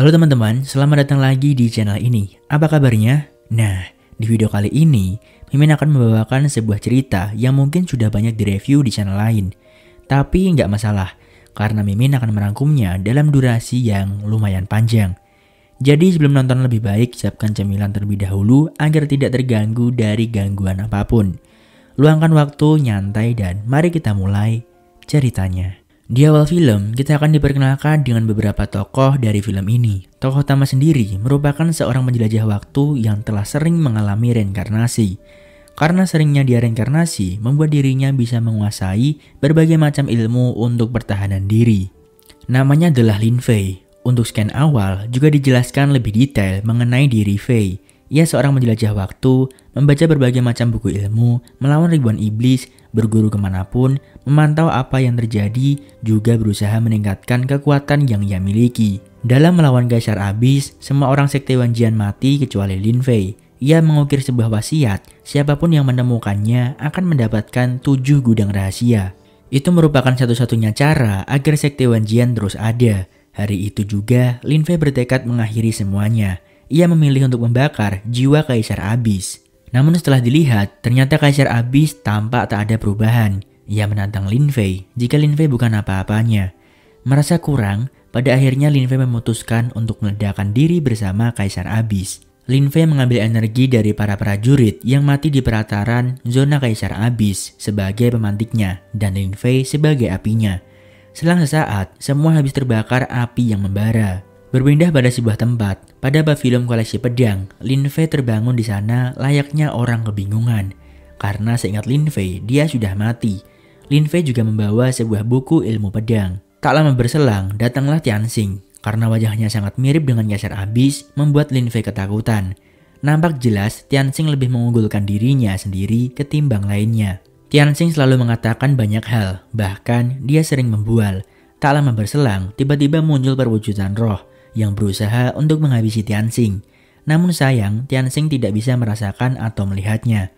Halo teman-teman, selamat datang lagi di channel ini. Apa kabarnya? Nah, di video kali ini, Mimin akan membawakan sebuah cerita yang mungkin sudah banyak direview di channel lain. Tapi nggak masalah, karena Mimin akan merangkumnya dalam durasi yang lumayan panjang. Jadi sebelum nonton lebih baik, siapkan cemilan terlebih dahulu agar tidak terganggu dari gangguan apa pun. Luangkan waktu, nyantai, dan mari kita mulai ceritanya. Di awal film, kita akan diperkenalkan dengan beberapa tokoh dari film ini. Tokoh utama sendiri merupakan seorang penjelajah waktu yang telah sering mengalami reinkarnasi. Karena seringnya dia reinkarnasi, membuat dirinya bisa menguasai berbagai macam ilmu untuk pertahanan diri. Namanya adalah Lin Fei. Untuk scan awal juga dijelaskan lebih detail mengenai diri Fei. Ia seorang menjelajah waktu, membaca berbagai macam buku ilmu, melawan ribuan iblis, berguru ke mana pun, memantau apa yang terjadi, juga berusaha meningkatkan kekuatan yang ia miliki. Dalam melawan Kaisar Abis, semua orang sekte Wanjian mati kecuali Lin Fei. Ia mengukir sebuah wasiat, siapa pun yang menemukannya akan mendapatkan tujuh gudang rahasia. Itu merupakan satu-satunya cara agar sekte Wanjian terus ada. Hari itu juga, Lin Fei bertekad mengakhiri semuanya ia memilih untuk membakar jiwa Kaisar Abis. Namun setelah dilihat, ternyata Kaisar Abis tampak tak ada perubahan. Ia menantang Lin Fei jika Lin Fei bukan apa-apanya. Merasa kurang, pada akhirnya Lin Fei memutuskan untuk meledakkan diri bersama Kaisar Abis. Lin Fei mengambil energi dari para prajurit yang mati di perataran zona Kaisar Abis sebagai pemantiknya dan Lin Fei sebagai apinya. Selang sesaat, semua habis terbakar api yang membara. Berpindah pada sebuah tempat, pada bab film koleksi pedang, Lin Fei terbangun di sana layaknya orang kebingungan. Karena seingat Lin Fei, dia sudah mati. Lin Fei juga membawa sebuah buku ilmu pedang. Tak lama berselang, datanglah Tianxing. Karena wajahnya sangat mirip dengan Kaisar Abis, membuat Lin Fei ketakutan. Nampak jelas Tianxing lebih mengunggulkan dirinya sendiri ketimbang lainnya. Tianxing selalu mengatakan banyak hal, bahkan dia sering membual. Tak lama berselang, tiba-tiba muncul perwujudan roh yang berusaha untuk menghabisi Tianxing. Namun sayang, Tianxing tidak bisa merasakan atau melihatnya.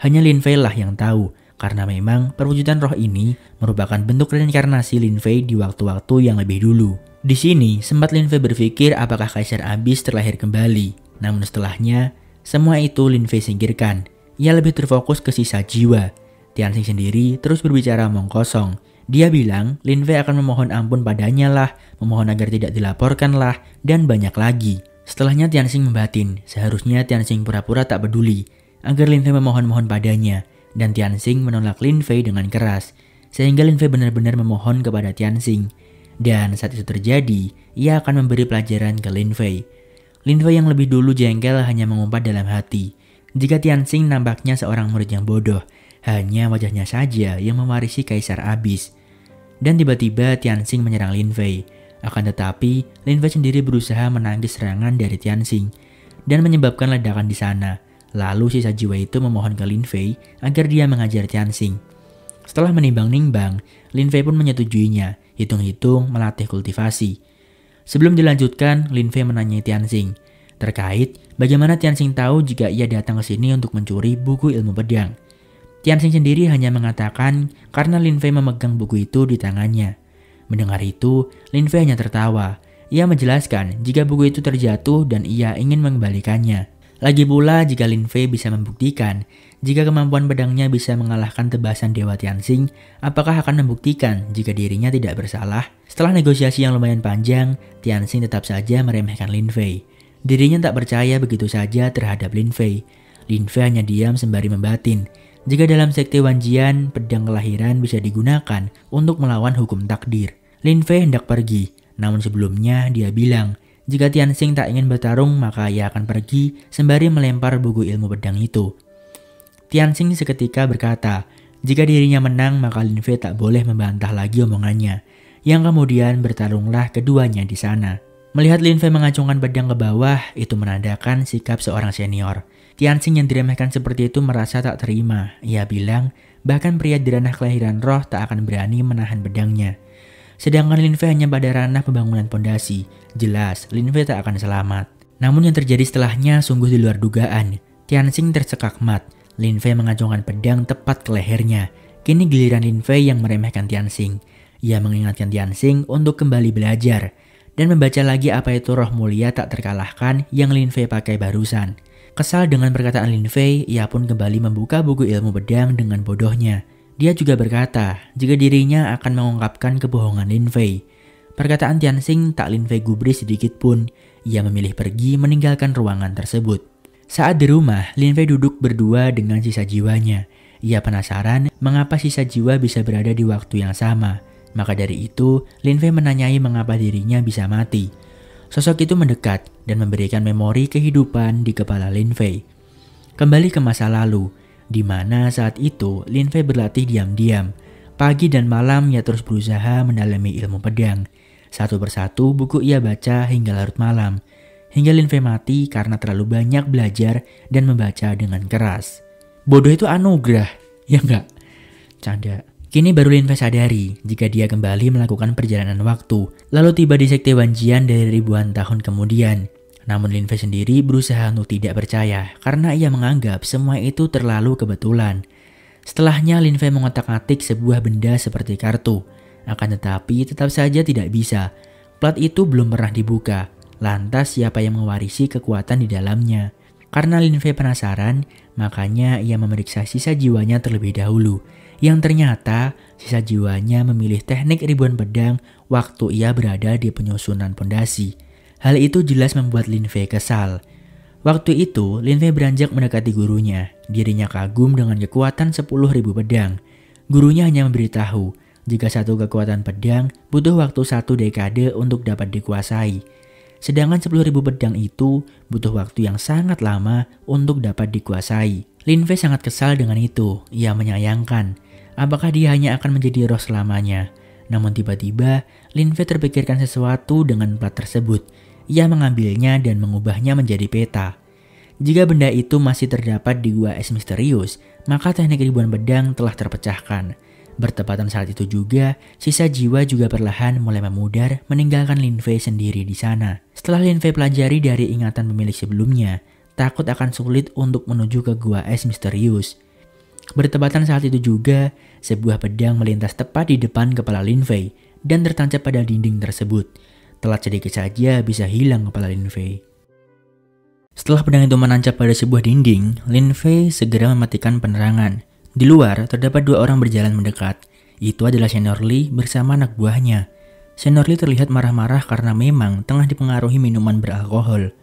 Hanya Lin Fei lah yang tahu, karena memang perwujudan roh ini merupakan bentuk reinkarnasi Lin Fei di waktu-waktu yang lebih dulu. Di sini, sempat Lin Fei berpikir apakah Kaisar Abis terlahir kembali. Namun setelahnya, semua itu Lin Fei singkirkan. Ia lebih terfokus ke sisa jiwa. Tianxing sendiri terus berbicara omong kosong. Dia bilang Lin Fei akan memohon ampun padanya lah, memohon agar tidak dilaporkan lah, dan banyak lagi. Setelahnya Tianxing membatin, seharusnya Tianxing pura-pura tak peduli, agar Lin Fei memohon-mohon padanya, dan Tianxing menolak Lin Fei dengan keras, sehingga Lin Fei benar-benar memohon kepada Tianxing. Dan saat itu terjadi, ia akan memberi pelajaran ke Lin Fei. Lin Fei yang lebih dulu jengkel hanya mengumpat dalam hati. Jika Tianxing nampaknya seorang murid yang bodoh, hanya wajahnya saja yang mewarisi Kaisar Abis. Dan tiba-tiba Tianxing menyerang Lin Fei. Akan tetapi, Lin Fei sendiri berusaha menangkis serangan dari Tianxing dan menyebabkan ledakan di sana. Lalu sisa jiwa itu memohon ke Lin Fei agar dia mengajar Tianxing. Setelah menimbang-nimbang, Lin Fei pun menyetujuinya, hitung-hitung melatih kultivasi. Sebelum dilanjutkan, Lin Fei menanyai Tianxing terkait bagaimana Tianxing tahu jika ia datang ke sini untuk mencuri buku ilmu pedang. Tianxing sendiri hanya mengatakan karena Lin Fei memegang buku itu di tangannya. Mendengar itu, Lin Fei hanya tertawa. Ia menjelaskan jika buku itu terjatuh dan ia ingin mengembalikannya. Lagi pula jika Lin Fei bisa membuktikan jika kemampuan pedangnya bisa mengalahkan tebasan Dewa Tianxing, apakah akan membuktikan jika dirinya tidak bersalah? Setelah negosiasi yang lumayan panjang, Tianxing tetap saja meremehkan Lin Fei. Dirinya tak percaya begitu saja terhadap Lin Fei. Lin Fei hanya diam sembari membatin. Jika dalam sekte Wanjian, pedang kelahiran bisa digunakan untuk melawan hukum takdir. Lin Fei hendak pergi, namun sebelumnya dia bilang, jika Tianxing tak ingin bertarung maka ia akan pergi sembari melempar buku ilmu pedang itu. Tianxing seketika berkata, jika dirinya menang maka Lin Fei tak boleh membantah lagi omongannya. Yang kemudian bertarunglah keduanya di sana. Melihat Lin Fei mengacungkan pedang ke bawah, itu menandakan sikap seorang senior. Tianxing yang diremehkan seperti itu merasa tak terima. Ia bilang, bahkan pria di ranah kelahiran roh tak akan berani menahan pedangnya. Sedangkan Lin Fei hanya pada ranah pembangunan pondasi. Jelas, Lin Fei tak akan selamat. Namun yang terjadi setelahnya sungguh di luar dugaan. Tianxing tersekak mat. Lin Fei mengacungkan pedang tepat ke lehernya. Kini giliran Lin Fei yang meremehkan Tianxing. Ia mengingatkan Tianxing untuk kembali belajar. dan membaca lagi apa itu roh mulia tak terkalahkan yang Lin Fei pakai barusan. Kesal dengan perkataan Lin Fei, ia pun kembali membuka buku ilmu pedang dengan bodohnya. Dia juga berkata, jika dirinya akan mengungkapkan kebohongan Lin Fei. Perkataan Tianxing tak Lin Fei gubris sedikit pun, ia memilih pergi meninggalkan ruangan tersebut. Saat di rumah, Lin Fei duduk berdua dengan sisa jiwanya. Ia penasaran mengapa sisa jiwa bisa berada di waktu yang sama. Maka dari itu, Lin Fei menanyai mengapa dirinya bisa mati. Sosok itu mendekat dan memberikan memori kehidupan di kepala Lin Fei. Kembali ke masa lalu, di mana saat itu Lin Fei berlatih diam-diam. Pagi dan malam ia terus berusaha mendalami ilmu pedang. Satu persatu buku ia baca hingga larut malam. Hingga Lin Fei mati karena terlalu banyak belajar dan membaca dengan keras. Bodoh itu anugerah, ya enggak? Canda. Kini baru Lin Fei sadari jika dia kembali melakukan perjalanan waktu, lalu tiba di Sekte Wanjian dari ribuan tahun kemudian. Namun Lin Fei sendiri berusaha untuk tidak percaya karena ia menganggap semua itu terlalu kebetulan. Setelahnya Lin Fei mengotak-atik sebuah benda seperti kartu. Akan tetapi tetap saja tidak bisa. Plat itu belum pernah dibuka. Lantas siapa yang mewarisi kekuatan di dalamnya? Karena Lin Fei penasaran, makanya ia memeriksa sisa jiwanya terlebih dahulu yang ternyata sisa jiwanya memilih teknik ribuan pedang waktu ia berada di penyusunan pondasi. Hal itu jelas membuat Lin Fei kesal. Waktu itu, Lin Fei beranjak mendekati gurunya. Dirinya kagum dengan kekuatan 10.000 pedang. Gurunya hanya memberitahu, jika satu kekuatan pedang butuh waktu satu dekade untuk dapat dikuasai. Sedangkan 10.000 pedang itu butuh waktu yang sangat lama untuk dapat dikuasai. Lin Fei sangat kesal dengan itu. Ia menyayangkan apakah dia hanya akan menjadi roh selamanya. Namun tiba-tiba, Lin Fei terpikirkan sesuatu dengan plat tersebut. Ia mengambilnya dan mengubahnya menjadi peta. Jika benda itu masih terdapat di gua es misterius, maka teknik ribuan pedang telah terpecahkan. Bertepatan saat itu juga, sisa jiwa juga perlahan mulai memudar meninggalkan Lin Fei sendiri di sana. Setelah Lin Fei pelajari dari ingatan pemilik sebelumnya, takut akan sulit untuk menuju ke gua es misterius. Bertepatan saat itu juga, sebuah pedang melintas tepat di depan kepala Lin Fei dan tertancap pada dinding tersebut. Telat sedikit saja bisa hilang kepala Lin Fei. Setelah pedang itu menancap pada sebuah dinding, Lin Fei segera mematikan penerangan. Di luar, terdapat dua orang berjalan mendekat. Itu adalah Senior Lee bersama anak buahnya. Senior Lee terlihat marah-marah karena memang tengah dipengaruhi minuman beralkohol.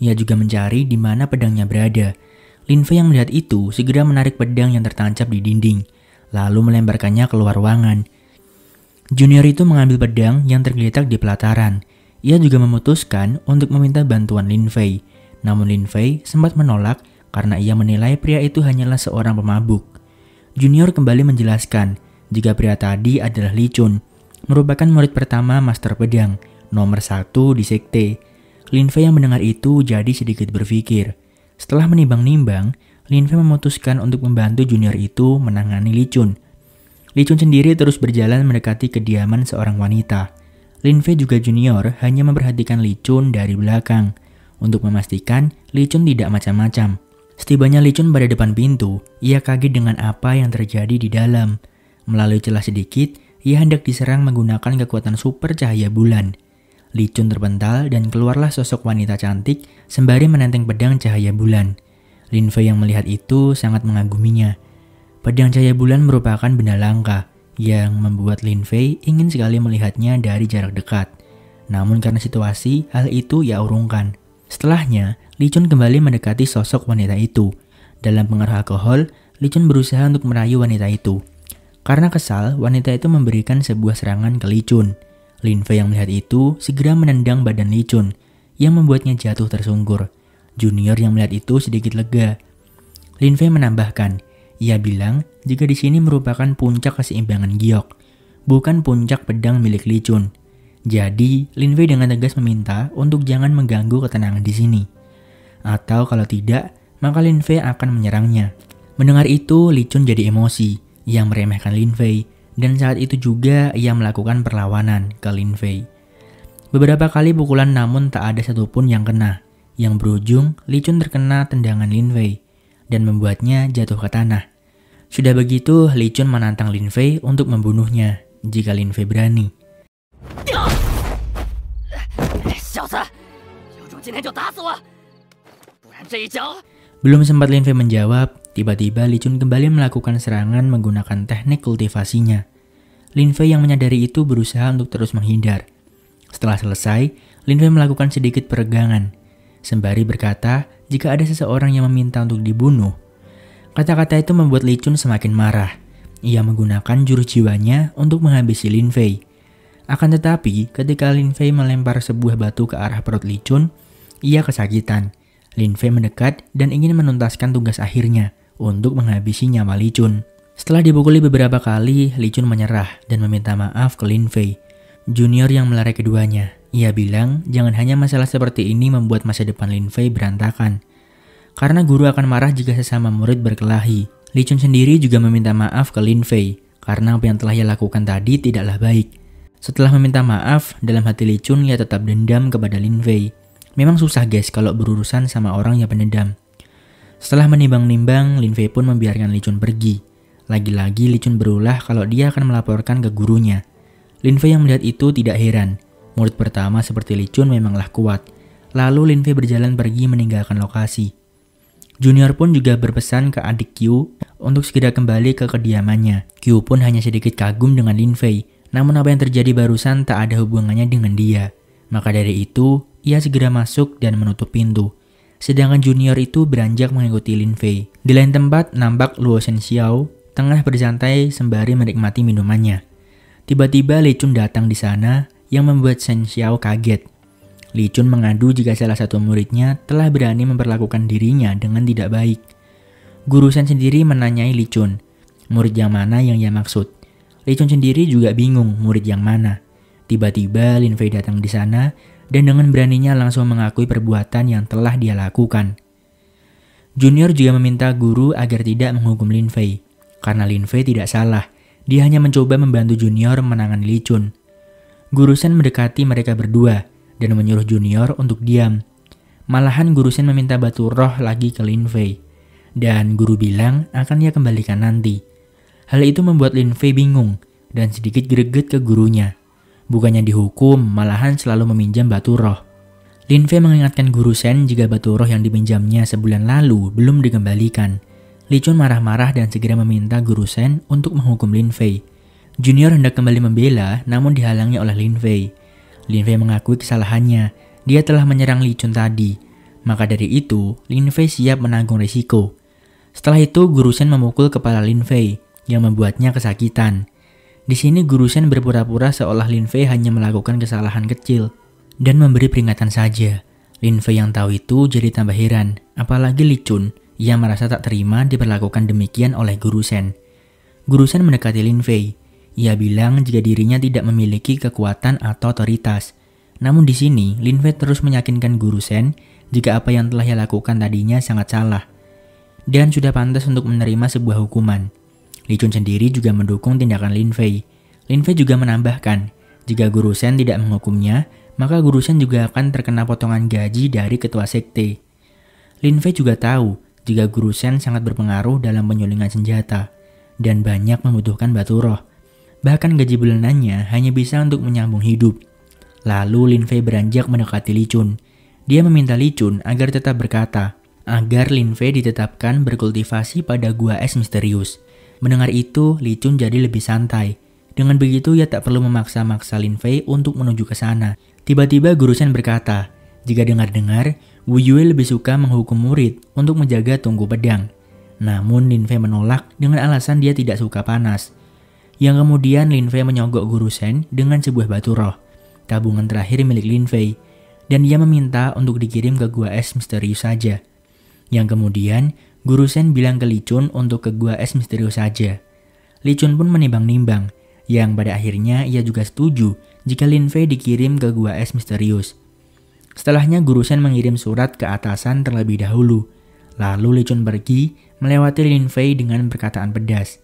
Ia juga mencari di mana pedangnya berada. Lin Fei yang melihat itu segera menarik pedang yang tertancap di dinding, lalu melemparkannya keluar ruangan. Junior itu mengambil pedang yang tergeletak di pelataran. Ia juga memutuskan untuk meminta bantuan Lin Fei. Namun Lin Fei sempat menolak karena ia menilai pria itu hanyalah seorang pemabuk. Junior kembali menjelaskan jika pria tadi adalah Li Chun, merupakan murid pertama Master Pedang, nomor satu di sekte. Lin Fei yang mendengar itu jadi sedikit berpikir. Setelah menimbang-nimbang, Lin Fei memutuskan untuk membantu junior itu menangani Li Chun. Li Chun sendiri terus berjalan mendekati kediaman seorang wanita. Lin Fei juga junior hanya memperhatikan Li Chun dari belakang untuk memastikan Li Chun tidak macam-macam. Setibanya Licun pada depan pintu, ia kaget dengan apa yang terjadi di dalam. Melalui celah sedikit, ia hendak diserang menggunakan kekuatan super cahaya bulan. Licun terpental dan keluarlah sosok wanita cantik sembari menenteng pedang cahaya bulan. Lin Fei yang melihat itu sangat mengaguminya. Pedang cahaya bulan merupakan benda langka yang membuat Lin Fei ingin sekali melihatnya dari jarak dekat. Namun karena situasi, hal itu ia urungkan. Setelahnya, Li Chun kembali mendekati sosok wanita itu. Dalam pengaruh alkohol, Li Chun berusaha untuk merayu wanita itu. Karena kesal, wanita itu memberikan sebuah serangan ke Li Chun. Lin Fei yang melihat itu segera menendang badan Li Chun, yang membuatnya jatuh tersungkur. Junior yang melihat itu sedikit lega. Lin Fei menambahkan, ia bilang jika di sini merupakan puncak keseimbangan giok, bukan puncak pedang milik Li Chun. Jadi, Lin Fei dengan tegas meminta untuk jangan mengganggu ketenangan di sini atau kalau tidak, maka Lin Fei akan menyerangnya. Mendengar itu, Li Chun jadi emosi. Ia meremehkan Lin Fei, dan saat itu juga ia melakukan perlawanan ke Lin Fei. Beberapa kali pukulan namun tak ada satupun yang kena. Yang berujung, Li Chun terkena tendangan Lin Fei, dan membuatnya jatuh ke tanah. Sudah begitu, Li Chun menantang Lin Fei untuk membunuhnya, jika Lin Fei berani. Belum sempat Lin Fei menjawab, tiba-tiba Li Chun kembali melakukan serangan menggunakan teknik kultivasinya. Lin Fei yang menyadari itu berusaha untuk terus menghindar. Setelah selesai, Lin Fei melakukan sedikit peregangan, sembari berkata jika ada seseorang yang meminta untuk dibunuh. Kata-kata itu membuat Li Chun semakin marah. Ia menggunakan jurus jiwanya untuk menghabisi Lin Fei. Akan tetapi, ketika Lin Fei melempar sebuah batu ke arah perut Li Chun, ia kesakitan. Lin Fei mendekat dan ingin menuntaskan tugas akhirnya untuk menghabisi nyawa Li Chun. Setelah dipukuli beberapa kali, Li Chun menyerah dan meminta maaf ke Lin Fei. Junior yang melarai keduanya. Ia bilang, jangan hanya masalah seperti ini membuat masa depan Lin Fei berantakan. Karena guru akan marah jika sesama murid berkelahi. Li Chun sendiri juga meminta maaf ke Lin Fei, karena apa yang telah ia lakukan tadi tidaklah baik. Setelah meminta maaf, dalam hati Li Chun ia tetap dendam kepada Lin Fei. Memang susah guys kalau berurusan sama orang yang pendendam. Setelah menimbang-nimbang, Lin Fei pun membiarkan Li Chun pergi. Lagi-lagi Li Chun berulah kalau dia akan melaporkan ke gurunya. Lin Fei yang melihat itu tidak heran. Murid pertama seperti Li Chun memanglah kuat. Lalu Lin Fei berjalan pergi meninggalkan lokasi. Junior pun juga berpesan ke adik Q untuk segera kembali ke kediamannya. Q pun hanya sedikit kagum dengan Lin Fei, namun apa yang terjadi barusan tak ada hubungannya dengan dia. Maka dari itu, ia segera masuk dan menutup pintu. Sedangkan junior itu beranjak mengikuti Lin Fei. Di lain tempat, nampak Luo Shen Xiao tengah bersantai sembari menikmati minumannya. Tiba-tiba Li Chun datang di sana yang membuat Shen Xiao kaget. Li Chun mengadu jika salah satu muridnya telah berani memperlakukan dirinya dengan tidak baik. Guru Shen sendiri menanyai Li Chun, murid yang mana yang ia maksud. Li Chun sendiri juga bingung murid yang mana. Tiba-tiba Lin Fei datang di sana dan dengan beraninya langsung mengakui perbuatan yang telah dia lakukan. Junior juga meminta guru agar tidak menghukum Lin Fei, karena Lin Fei tidak salah. Dia hanya mencoba membantu Junior menangani Li Chun. Guru Sen mendekati mereka berdua dan menyuruh Junior untuk diam. Malahan Guru Sen meminta batu roh lagi ke Lin Fei. Dan guru bilang akan ia kembalikan nanti. Hal itu membuat Lin Fei bingung dan sedikit greget ke gurunya. Bukannya dihukum, malahan selalu meminjam batu roh. Lin Fei mengingatkan Guru Sen jika batu roh yang dipinjamnya sebulan lalu belum dikembalikan. Li Chun marah-marah dan segera meminta Guru Sen untuk menghukum Lin Fei. Junior hendak kembali membela, namun dihalangi oleh Lin Fei. Lin Fei mengakui kesalahannya. Dia telah menyerang Li Chun tadi. Maka dari itu, Lin Fei siap menanggung risiko. Setelah itu, Guru Sen memukul kepala Lin Fei, yang membuatnya kesakitan. Di sini Guru Shen berpura-pura seolah Lin Fei hanya melakukan kesalahan kecil dan memberi peringatan saja. Lin Fei yang tahu itu jadi tambah heran, apalagi Li Chun yang merasa tak terima diperlakukan demikian oleh Guru Shen. Guru Shen mendekati Lin Fei. Ia bilang jika dirinya tidak memiliki kekuatan atau otoritas. Namun di sini, Lin Fei terus meyakinkan Guru Shen jika apa yang telah ia lakukan tadinya sangat salah dan sudah pantas untuk menerima sebuah hukuman. Li Chun sendiri juga mendukung tindakan Lin Fei. Lin Fei juga menambahkan, jika Guru Shen tidak menghukumnya, maka Guru Shen juga akan terkena potongan gaji dari ketua sekte. Lin Fei juga tahu jika Guru Shen sangat berpengaruh dalam penyulingan senjata dan banyak membutuhkan batu roh. Bahkan gaji bulanannya hanya bisa untuk menyambung hidup. Lalu Lin Fei beranjak mendekati Li Chun. Dia meminta Li Chun agar tetap berkata, agar Lin Fei ditetapkan berkultivasi pada gua es misterius. Mendengar itu, Li Chun jadi lebih santai. Dengan begitu, ia tak perlu memaksa-maksa Lin Fei untuk menuju ke sana. Tiba-tiba Guru Shen berkata, jika dengar-dengar, Wu Yue lebih suka menghukum murid untuk menjaga tunggu pedang. Namun Lin Fei menolak dengan alasan dia tidak suka panas. Yang kemudian Lin Fei menyogok Guru Shen dengan sebuah batu roh, tabungan terakhir milik Lin Fei, dan ia meminta untuk dikirim ke gua es misterius saja. Yang kemudian Guru Sen bilang ke Li Chun untuk ke gua es misterius saja. Li Chun pun menimbang-nimbang, yang pada akhirnya ia juga setuju jika Lin Fei dikirim ke gua es misterius. Setelahnya Guru Sen mengirim surat ke atasan terlebih dahulu. Lalu Li Chun pergi melewati Lin Fei dengan perkataan pedas.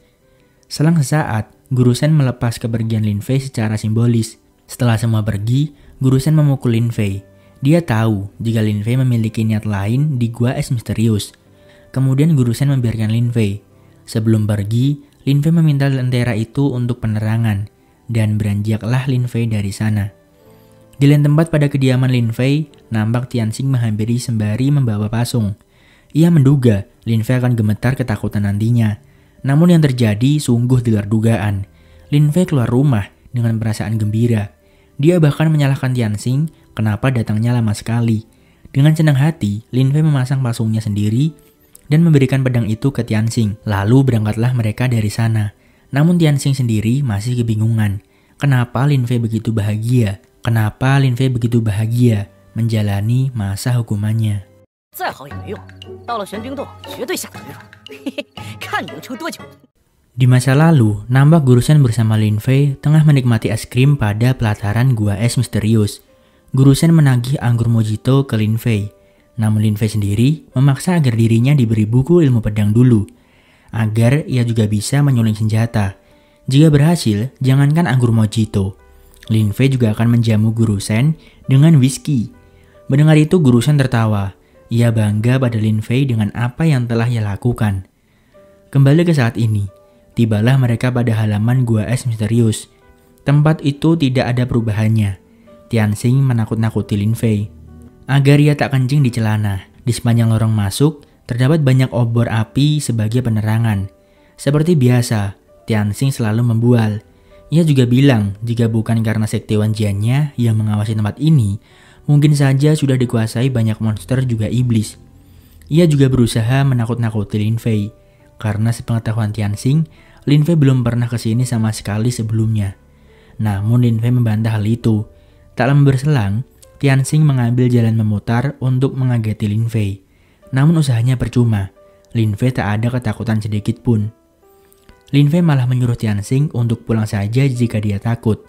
Selang sesaat, Guru Sen melepas kepergian Lin Fei secara simbolis. Setelah semua pergi, Guru Sen memukul Lin Fei. Dia tahu jika Lin Fei memiliki niat lain di gua es misterius. Kemudian Guru Sen membiarkan Lin Fei. Sebelum pergi, Lin Fei meminta lentera itu untuk penerangan, dan beranjaklah Lin Fei dari sana. Di lain tempat pada kediaman Lin Fei, nampak Tianxing menghampiri sembari membawa pasung. Ia menduga Lin Fei akan gemetar ketakutan nantinya. Namun yang terjadi sungguh di luar dugaan. Lin Fei keluar rumah dengan perasaan gembira. Dia bahkan menyalahkan Tianxing kenapa datangnya lama sekali. Dengan senang hati, Lin Fei memasang pasungnya sendiri dan memberikan pedang itu ke Tianxing. Lalu berangkatlah mereka dari sana. Namun Tianxing sendiri masih kebingungan. Kenapa Lin Fei begitu bahagia Kenapa Lin Fei begitu bahagia menjalani masa hukumannya? Di masa lalu, nampak Gurusen bersama Lin Fei tengah menikmati es krim pada pelataran gua es misterius. Gurusen menagih anggur mojito ke Lin Fei. Namun Lin Fei sendiri memaksa agar dirinya diberi buku ilmu pedang dulu, agar ia juga bisa menyuling senjata. Jika berhasil, jangankan anggur mojito, Lin Fei juga akan menjamu Guru Shen dengan whisky. Mendengar itu Guru Shen tertawa. Ia bangga pada Lin Fei dengan apa yang telah ia lakukan. Kembali ke saat ini, tibalah mereka pada halaman gua es misterius. Tempat itu tidak ada perubahannya. Tianxing menakut-nakuti Lin Fei. Agar ia tak kencing di celana, di sepanjang lorong masuk terdapat banyak obor api sebagai penerangan. Seperti biasa, Tianxing selalu membual. Ia juga bilang, jika bukan karena sekte Wanjiannya yang mengawasi tempat ini, mungkin saja sudah dikuasai banyak monster juga iblis. Ia juga berusaha menakut-nakuti Lin Fei, karena sepengetahuan Tianxing, Lin Fei belum pernah ke sini sama sekali sebelumnya. Namun Lin Fei membantah hal itu. Tak lama berselang, Tianxing mengambil jalan memutar untuk mengageti Lin Fei. Namun usahanya percuma. Lin Fei tak ada ketakutan sedikit pun. Lin Fei malah menyuruh Tianxing untuk pulang saja jika dia takut.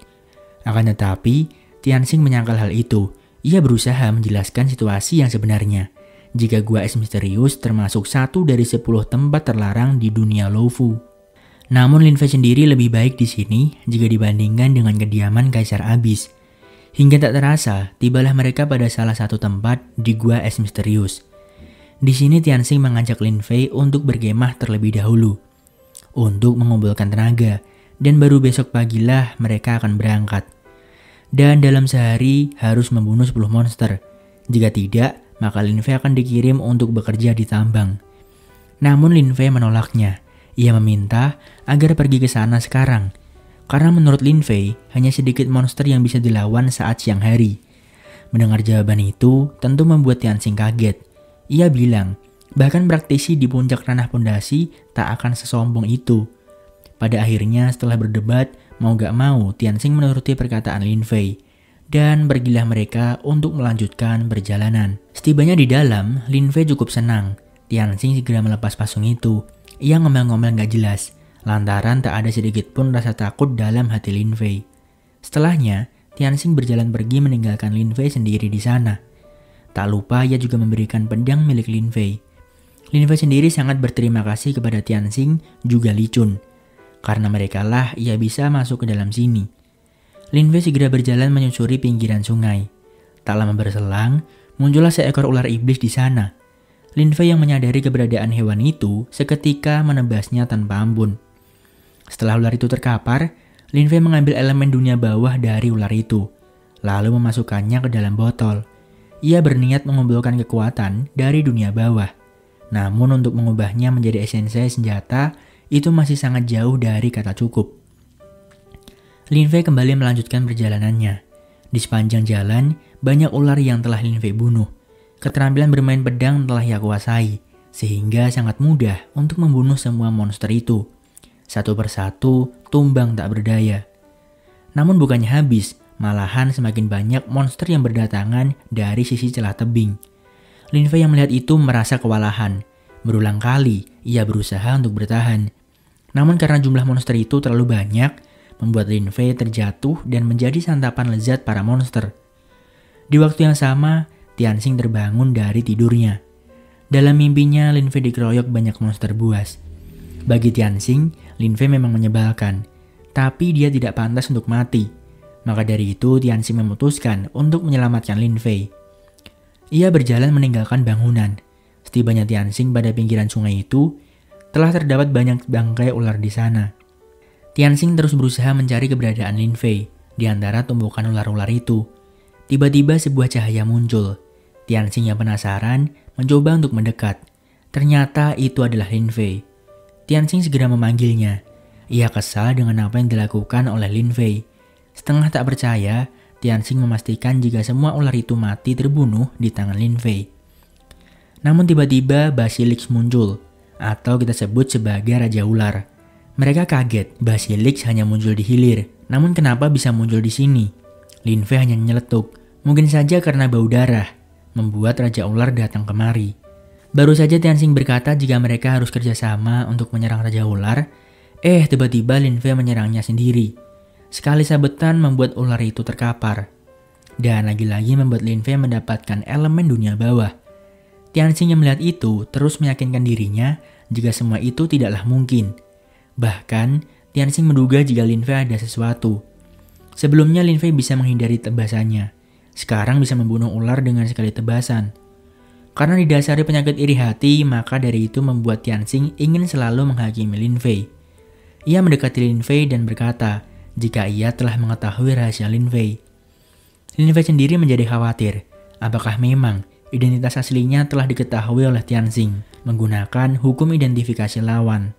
Akan tetapi, Tianxing menyangkal hal itu. Ia berusaha menjelaskan situasi yang sebenarnya. Jika gua es misterius termasuk satu dari sepuluh tempat terlarang di dunia Lofu. Namun Lin Fei sendiri lebih baik di sini jika dibandingkan dengan kediaman Kaisar Abis. Hingga tak terasa, tibalah mereka pada salah satu tempat di gua es misterius. Di sini Tianxing mengajak Lin Fei untuk bergemah terlebih dahulu untuk mengumpulkan tenaga, dan baru besok pagilah mereka akan berangkat. Dan dalam sehari harus membunuh 10 monster. Jika tidak, maka Lin Fei akan dikirim untuk bekerja di tambang. Namun Lin Fei menolaknya. Ia meminta agar pergi ke sana sekarang. Karena menurut Lin Fei, hanya sedikit monster yang bisa dilawan saat siang hari. Mendengar jawaban itu, tentu membuat Tianxing kaget. Ia bilang, Bahkan praktisi di puncak ranah pondasi tak akan sesombong itu. Pada akhirnya setelah berdebat, mau gak mau Tianxing menuruti perkataan Lin Fei. Dan pergilah mereka untuk melanjutkan perjalanan. Setibanya di dalam, Lin Fei cukup senang. Tianxing segera melepas pasung itu. Ia ngomel-ngomel gak jelas, lantaran tak ada sedikit pun rasa takut dalam hati Lin Fei. Setelahnya, Tianxing berjalan pergi meninggalkan Lin Fei sendiri di sana. Tak lupa ia juga memberikan pedang milik Lin Fei. Lin Fei sendiri sangat berterima kasih kepada Tianxing juga Li Chun. Karena mereka lah ia bisa masuk ke dalam sini. Lin Fei segera berjalan menyusuri pinggiran sungai. Tak lama berselang, muncullah seekor ular iblis di sana. Lin Fei yang menyadari keberadaan hewan itu seketika menebasnya tanpa ampun. Setelah ular itu terkapar, Lin Fei mengambil elemen dunia bawah dari ular itu, lalu memasukkannya ke dalam botol. Ia berniat mengumpulkan kekuatan dari dunia bawah. Namun untuk mengubahnya menjadi esensi senjata, itu masih sangat jauh dari kata cukup. Lin Fei kembali melanjutkan perjalanannya. Di sepanjang jalan, banyak ular yang telah Lin Fei bunuh. Keterampilan bermain pedang telah ia kuasai, sehingga sangat mudah untuk membunuh semua monster itu. Satu persatu, tumbang tak berdaya. Namun bukannya habis, malahan semakin banyak monster yang berdatangan dari sisi celah tebing. Lin Fei yang melihat itu merasa kewalahan. Berulang kali ia berusaha untuk bertahan. Namun karena jumlah monster itu terlalu banyak, membuat Lin Fei terjatuh dan menjadi santapan lezat para monster. Di waktu yang sama, Tianxing terbangun dari tidurnya. Dalam mimpinya, Lin Fei dikeroyok banyak monster buas. Bagi Tianxing, Fei memang menyebalkan, tapi dia tidak pantas untuk mati. Maka dari itu, Tianxing memutuskan untuk menyelamatkan Lin Fei. Ia berjalan meninggalkan bangunan. Setibanya Tianxing pada pinggiran sungai itu, telah terdapat banyak bangkai ular di sana. Tianxing terus berusaha mencari keberadaan Lin Fei di antara tumbukan ular-ular itu. Tiba-tiba sebuah cahaya muncul. Tianxing yang penasaran mencoba untuk mendekat. Ternyata itu adalah Lin Fei. Tianxing segera memanggilnya. Ia kesal dengan apa yang dilakukan oleh Lin Fei. Setengah tak percaya, Tianxing memastikan jika semua ular itu mati terbunuh di tangan Lin Fei. Namun tiba-tiba Basilix muncul, atau kita sebut sebagai Raja Ular. Mereka kaget, Basilix hanya muncul di hilir. Namun kenapa bisa muncul di sini? Lin Fei hanya nyeletuk, mungkin saja karena bau darah, membuat Raja Ular datang kemari. Baru saja Tianxing berkata jika mereka harus kerjasama untuk menyerang Raja Ular, eh tiba-tiba Lin Fei menyerangnya sendiri. Sekali sabetan membuat ular itu terkapar. Dan lagi-lagi membuat Lin Fei mendapatkan elemen dunia bawah. Tianxing yang melihat itu terus meyakinkan dirinya jika semua itu tidaklah mungkin. Bahkan, Tianxing menduga jika Lin Fei ada sesuatu. Sebelumnya Lin Fei bisa menghindari tebasannya. Sekarang bisa membunuh ular dengan sekali tebasan. Karena didasari penyakit iri hati, maka dari itu membuat Tianxing ingin selalu menghakimi Lin Fei. Ia mendekati Lin Fei dan berkata, jika ia telah mengetahui rahasia Lin Fei. Lin Fei sendiri menjadi khawatir, apakah memang identitas aslinya telah diketahui oleh Tianxing menggunakan hukum identifikasi lawan.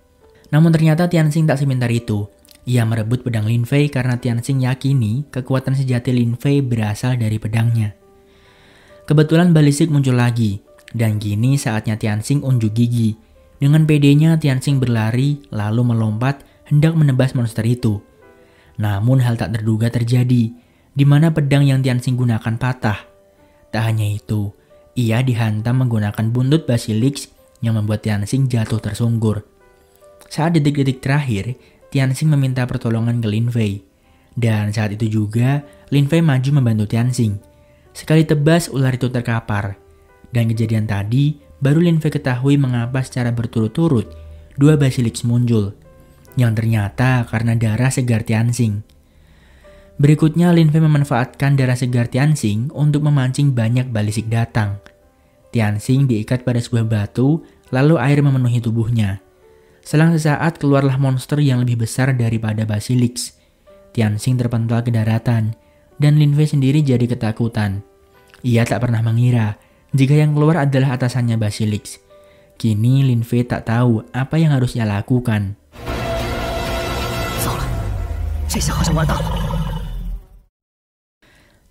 Namun ternyata Tianxing tak semintar itu. Ia merebut pedang Lin Fei karena Tianxing yakini kekuatan sejati Lin Fei berasal dari pedangnya. Kebetulan balistik muncul lagi, dan kini saatnya Tianxing unjuk gigi. Dengan pedenya Tianxing berlari lalu melompat hendak menebas monster itu. Namun hal tak terduga terjadi, di mana pedang yang Tianxing gunakan patah. Tak hanya itu, ia dihantam menggunakan buntut Basilix yang membuat Tianxing jatuh tersungkur. Saat detik-detik terakhir, Tianxing meminta pertolongan ke Lin Fei. Dan saat itu juga, Lin Fei maju membantu Tianxing. Sekali tebas, ular itu terkapar. Dan kejadian tadi, baru Lin Fei ketahui mengapa secara berturut-turut dua Basilix muncul. Yang ternyata karena darah segar Tianxing. Berikutnya, Lin Fei memanfaatkan darah segar Tianxing untuk memancing banyak balisik datang. Tianxing diikat pada sebuah batu, lalu air memenuhi tubuhnya. Selang sesaat keluarlah monster yang lebih besar daripada Basilix. Tianxing terpental ke daratan, dan Lin Fei sendiri jadi ketakutan. Ia tak pernah mengira jika yang keluar adalah atasannya Basilix. Kini Lin Fei tak tahu apa yang harus ia lakukan.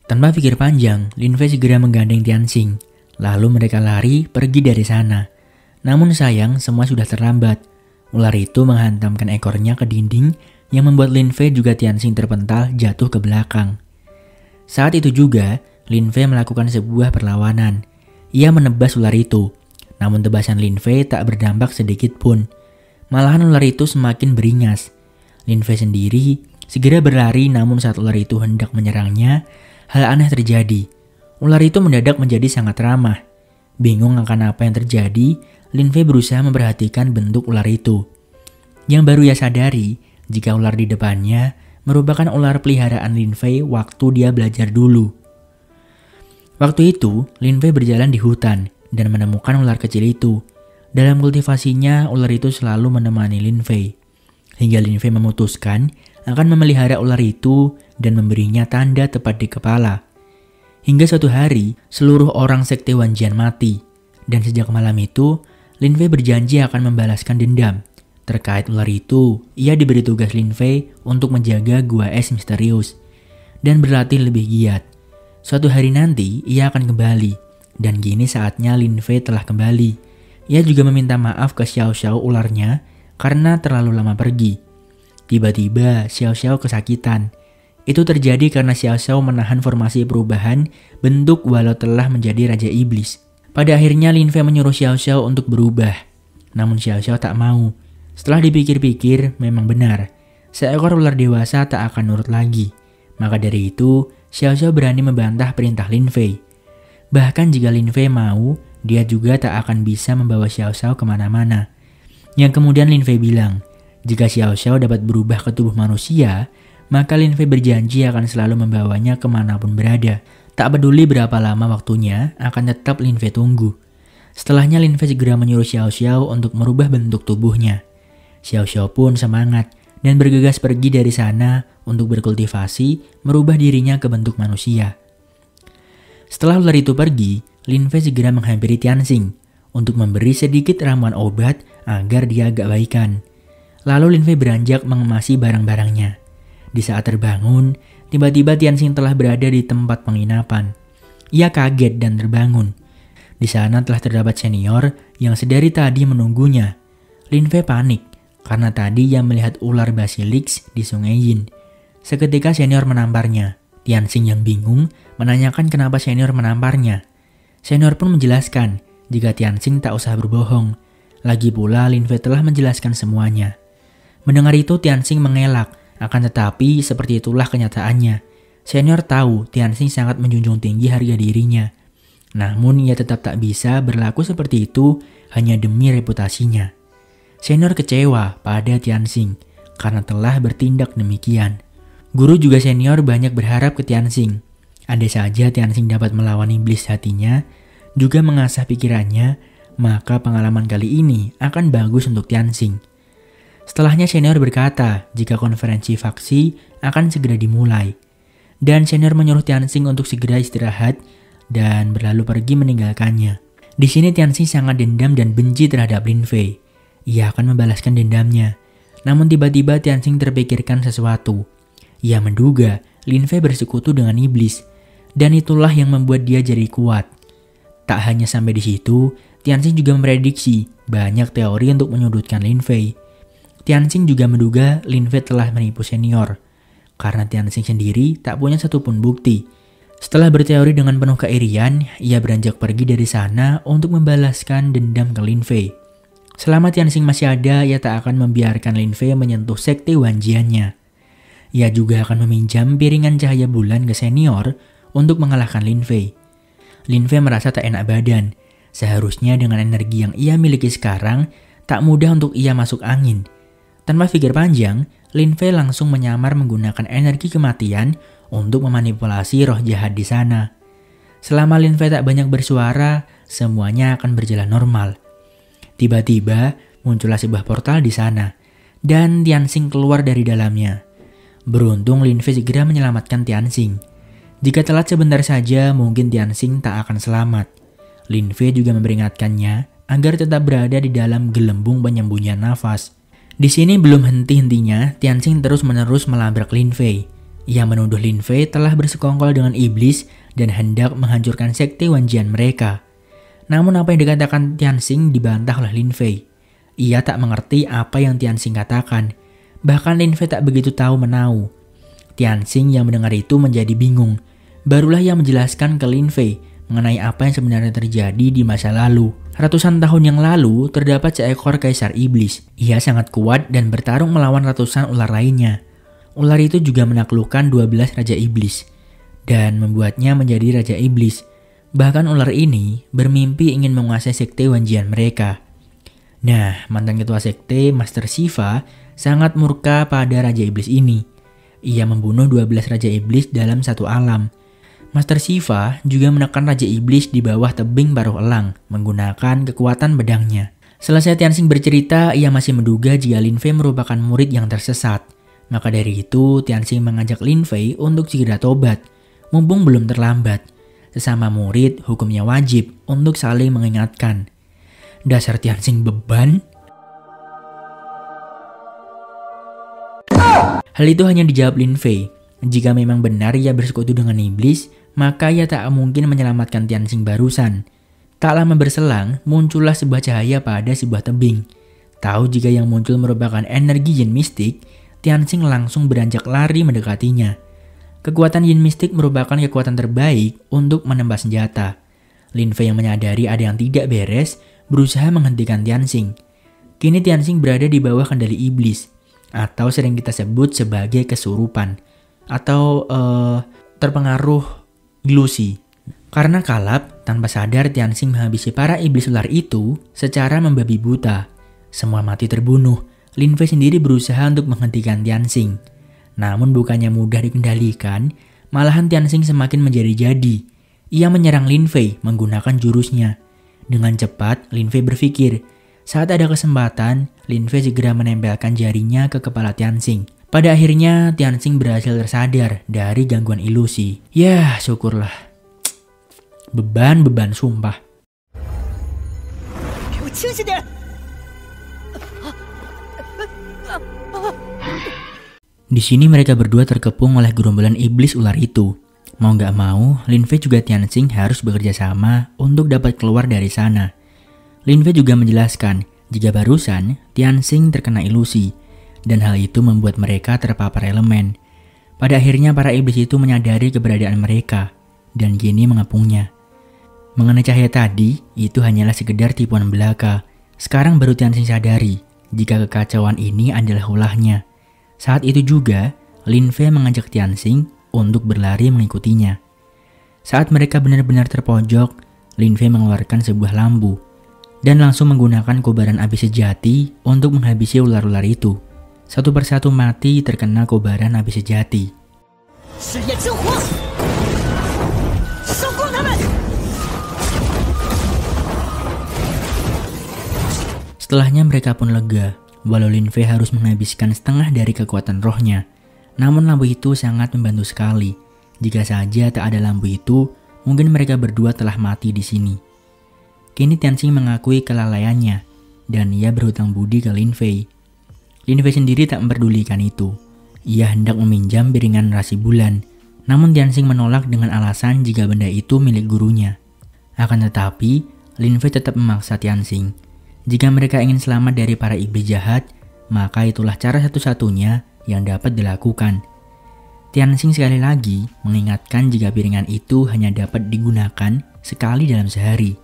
Tanpa pikir panjang, Lin Fei segera menggandeng Tianxing. Lalu mereka lari pergi dari sana. Namun sayang, semua sudah terlambat. Ular itu menghantamkan ekornya ke dinding yang membuat Lin Fei juga Tianxing terpental jatuh ke belakang. Saat itu juga, Lin Fei melakukan sebuah perlawanan. Ia menebas ular itu. Namun tebasan Lin Fei tak berdampak sedikit pun. Malahan ular itu semakin beringas. Lin Fei sendiri segera berlari namun saat ular itu hendak menyerangnya, hal aneh terjadi. Ular itu mendadak menjadi sangat ramah. Bingung akan apa yang terjadi, Lin Fei berusaha memperhatikan bentuk ular itu. Yang baru ia sadari, jika ular di depannya merupakan ular peliharaan Lin Fei waktu dia belajar dulu. Waktu itu, Lin Fei berjalan di hutan dan menemukan ular kecil itu. Dalam kultivasinya, ular itu selalu menemani Lin Fei. Hingga Lin Fei memutuskan akan memelihara ular itu dan memberinya tanda tepat di kepala. Hingga suatu hari, seluruh orang sekte Wanjian mati. Dan sejak malam itu, Lin Fei berjanji akan membalaskan dendam. Terkait ular itu, ia diberi tugas Lin Fei untuk menjaga gua es misterius dan berlatih lebih giat. Suatu hari nanti, ia akan kembali. Dan kini saatnya Lin Fei telah kembali. Ia juga meminta maaf ke Xiao Xiao ularnya karena terlalu lama pergi. Tiba-tiba Xiao Xiao kesakitan. Itu terjadi karena Xiao Xiao menahan formasi perubahan bentuk walau telah menjadi Raja Iblis. Pada akhirnya Lin Fei menyuruh Xiao Xiao untuk berubah. Namun Xiao Xiao tak mau. Setelah dipikir-pikir, memang benar. Seekor ular dewasa tak akan nurut lagi. Maka dari itu, Xiao Xiao berani membantah perintah Lin Fei. Bahkan jika Lin Fei mau, dia juga tak akan bisa membawa Xiao Xiao ke mana-mana. Yang kemudian Lin Fei bilang, jika Xiao Xiao dapat berubah ke tubuh manusia, maka Lin Fei berjanji akan selalu membawanya ke mana pun berada. Tak peduli berapa lama waktunya, akan tetap Lin Fei tunggu. Setelahnya Lin Fei segera menyuruh Xiao Xiao untuk merubah bentuk tubuhnya. Xiao Xiao pun semangat dan bergegas pergi dari sana untuk berkultivasi, merubah dirinya ke bentuk manusia. Setelah ular itu pergi, Lin Fei segera menghampiri Tianxing untuk memberi sedikit ramuan obat agar dia agak baikan. Lalu Lin Fei beranjak mengemasi barang-barangnya. Di saat terbangun, tiba-tiba Tianxing telah berada di tempat penginapan. Ia kaget dan terbangun. Di sana telah terdapat senior yang sedari tadi menunggunya. Lin Fei panik karena tadi ia melihat ular basilix di sungai Yin. Seketika senior menamparnya. Tianxing yang bingung menanyakan kenapa senior menamparnya. Senior pun menjelaskan jika Tianxing tak usah berbohong. Lagi pula Lin Fei telah menjelaskan semuanya. Mendengar itu Tianxing mengelak, akan tetapi seperti itulah kenyataannya. Senior tahu Tianxing sangat menjunjung tinggi harga dirinya. Namun ia tetap tak bisa berlaku seperti itu hanya demi reputasinya. Senior kecewa pada Tianxing karena telah bertindak demikian. Guru juga senior banyak berharap ke Tianxing. Andai saja Tianxing dapat melawan iblis hatinya, juga mengasah pikirannya, maka pengalaman kali ini akan bagus untuk Tianxing. Setelahnya senior berkata jika konferensi faksi akan segera dimulai. Dan senior menyuruh Tianxing untuk segera istirahat dan berlalu pergi meninggalkannya. Di sini Tianxing sangat dendam dan benci terhadap Lin Fei. Ia akan membalaskan dendamnya. Namun tiba-tiba Tianxing terpikirkan sesuatu. Ia menduga Lin Fei bersekutu dengan iblis, dan itulah yang membuat dia jadi kuat. Tak hanya sampai di situ, Tianxing juga memprediksi banyak teori untuk menyudutkan Lin Fei. Tianxing juga menduga Lin Fei telah menipu senior, karena Tianxing sendiri tak punya satupun bukti. Setelah berteori dengan penuh keirian, ia beranjak pergi dari sana untuk membalaskan dendam ke Lin Fei. Selama Tianxing masih ada, ia tak akan membiarkan Lin Fei menyentuh sekte Wanjiannya. Ia juga akan meminjam piringan cahaya bulan ke senior untuk mengalahkan Lin Fei. Lin Fei merasa tak enak badan. Seharusnya dengan energi yang ia miliki sekarang, tak mudah untuk ia masuk angin. Tanpa pikir panjang, Lin Fei langsung menyamar menggunakan energi kematian untuk memanipulasi roh jahat di sana. Selama Lin Fei tak banyak bersuara, semuanya akan berjalan normal. Tiba-tiba muncullah sebuah portal di sana, dan Tianxing keluar dari dalamnya. Beruntung Lin Fei segera menyelamatkan Tianxing. Jika telat sebentar saja, mungkin Tianxing tak akan selamat. Lin Fei juga memperingatkannya agar tetap berada di dalam gelembung penyembunyian nafas. Di sini belum henti-hentinya, Tianxing terus-menerus melabrak Lin Fei. Ia menuduh Lin Fei telah bersekongkol dengan iblis dan hendak menghancurkan sekte Wanjian mereka. Namun apa yang dikatakan Tianxing dibantah oleh Lin Fei. Ia tak mengerti apa yang Tianxing katakan. Bahkan Lin Fei tak begitu tahu menau. Tianxing yang mendengar itu menjadi bingung. Barulah ia menjelaskan ke Lin Fei mengenai apa yang sebenarnya terjadi di masa lalu. Ratusan tahun yang lalu terdapat seekor kaisar iblis. Ia sangat kuat dan bertarung melawan ratusan ular lainnya. Ular itu juga menaklukkan 12 raja iblis dan membuatnya menjadi raja iblis. Bahkan ular ini bermimpi ingin menguasai sekte Wanjian mereka. Nah, mantan ketua sekte Master Shiva sangat murka pada Raja Iblis ini. Ia membunuh 12 Raja Iblis dalam satu alam. Master Shiva juga menekan Raja Iblis di bawah tebing baru elang menggunakan kekuatan bedangnya. Selesai Tianxing bercerita, ia masih menduga jika Lin Fei merupakan murid yang tersesat. Maka dari itu, Tianxing mengajak Lin Fei untuk segera tobat, mumpung belum terlambat. Sesama murid, hukumnya wajib untuk saling mengingatkan. Dasar Tianxing beban, Hal itu hanya dijawab Lin Fei. Jika memang benar ia bersekutu dengan iblis, maka ia tak mungkin menyelamatkan Tianxing barusan. Tak lama berselang, muncullah sebuah cahaya pada sebuah tebing. Tahu jika yang muncul merupakan energi yin mistik, Tianxing langsung beranjak lari mendekatinya. Kekuatan yin mistik merupakan kekuatan terbaik untuk menembak senjata. Lin Fei yang menyadari ada yang tidak beres, berusaha menghentikan Tianxing. Kini Tianxing berada di bawah kendali iblis, atau sering kita sebut sebagai kesurupan atau uh, terpengaruh ilusi. Karena kalap, tanpa sadar Tianxing menghabisi para iblis ular itu secara membabi buta. Semua mati terbunuh. Lin Fei sendiri berusaha untuk menghentikan Tianxing. Namun bukannya mudah dikendalikan, malahan Tianxing semakin menjadi-jadi. Ia menyerang Lin Fei menggunakan jurusnya. Dengan cepat, Lin Fei berpikir, saat ada kesempatan, Lin Fei segera menempelkan jarinya ke kepala Tianxing. Pada akhirnya, Tianxing berhasil tersadar dari gangguan ilusi. Ya, syukurlah. Beban-beban sumpah. Di sini mereka berdua terkepung oleh gerombolan iblis ular itu. Mau gak mau, Lin Fei juga Tianxing harus bekerja sama untuk dapat keluar dari sana. Lin Fei juga menjelaskan jika barusan Tianxing terkena ilusi, dan hal itu membuat mereka terpapar elemen. Pada akhirnya para iblis itu menyadari keberadaan mereka, dan kini mengepungnya. Mengenai cahaya tadi, itu hanyalah sekedar tipuan belaka. Sekarang baru Tianxing sadari jika kekacauan ini adalah ulahnya. Saat itu juga, Lin Fei mengajak Tianxing untuk berlari mengikutinya. Saat mereka benar-benar terpojok, Lin Fei mengeluarkan sebuah lampu dan langsung menggunakan kobaran api sejati untuk menghabisi ular-ular itu. Satu persatu mati terkena kobaran api sejati. Setelahnya mereka pun lega Walau Lin Fei harus menghabiskan setengah dari kekuatan rohnya, namun lampu itu sangat membantu sekali. Jika saja tak ada lampu itu, mungkin mereka berdua telah mati di sini. Kini Tianxing mengakui kelalaiannya, dan ia berhutang budi ke Lin Fei. Lin sendiri tak memperdulikan itu. Ia hendak meminjam piringan rasi bulan, namun Tianxing menolak dengan alasan jika benda itu milik gurunya. Akan tetapi, Lin tetap memaksa Tianxing jika mereka ingin selamat dari para iblis jahat, maka itulah cara satu-satunya yang dapat dilakukan. Tianxing sekali lagi mengingatkan jika piringan itu hanya dapat digunakan sekali dalam sehari.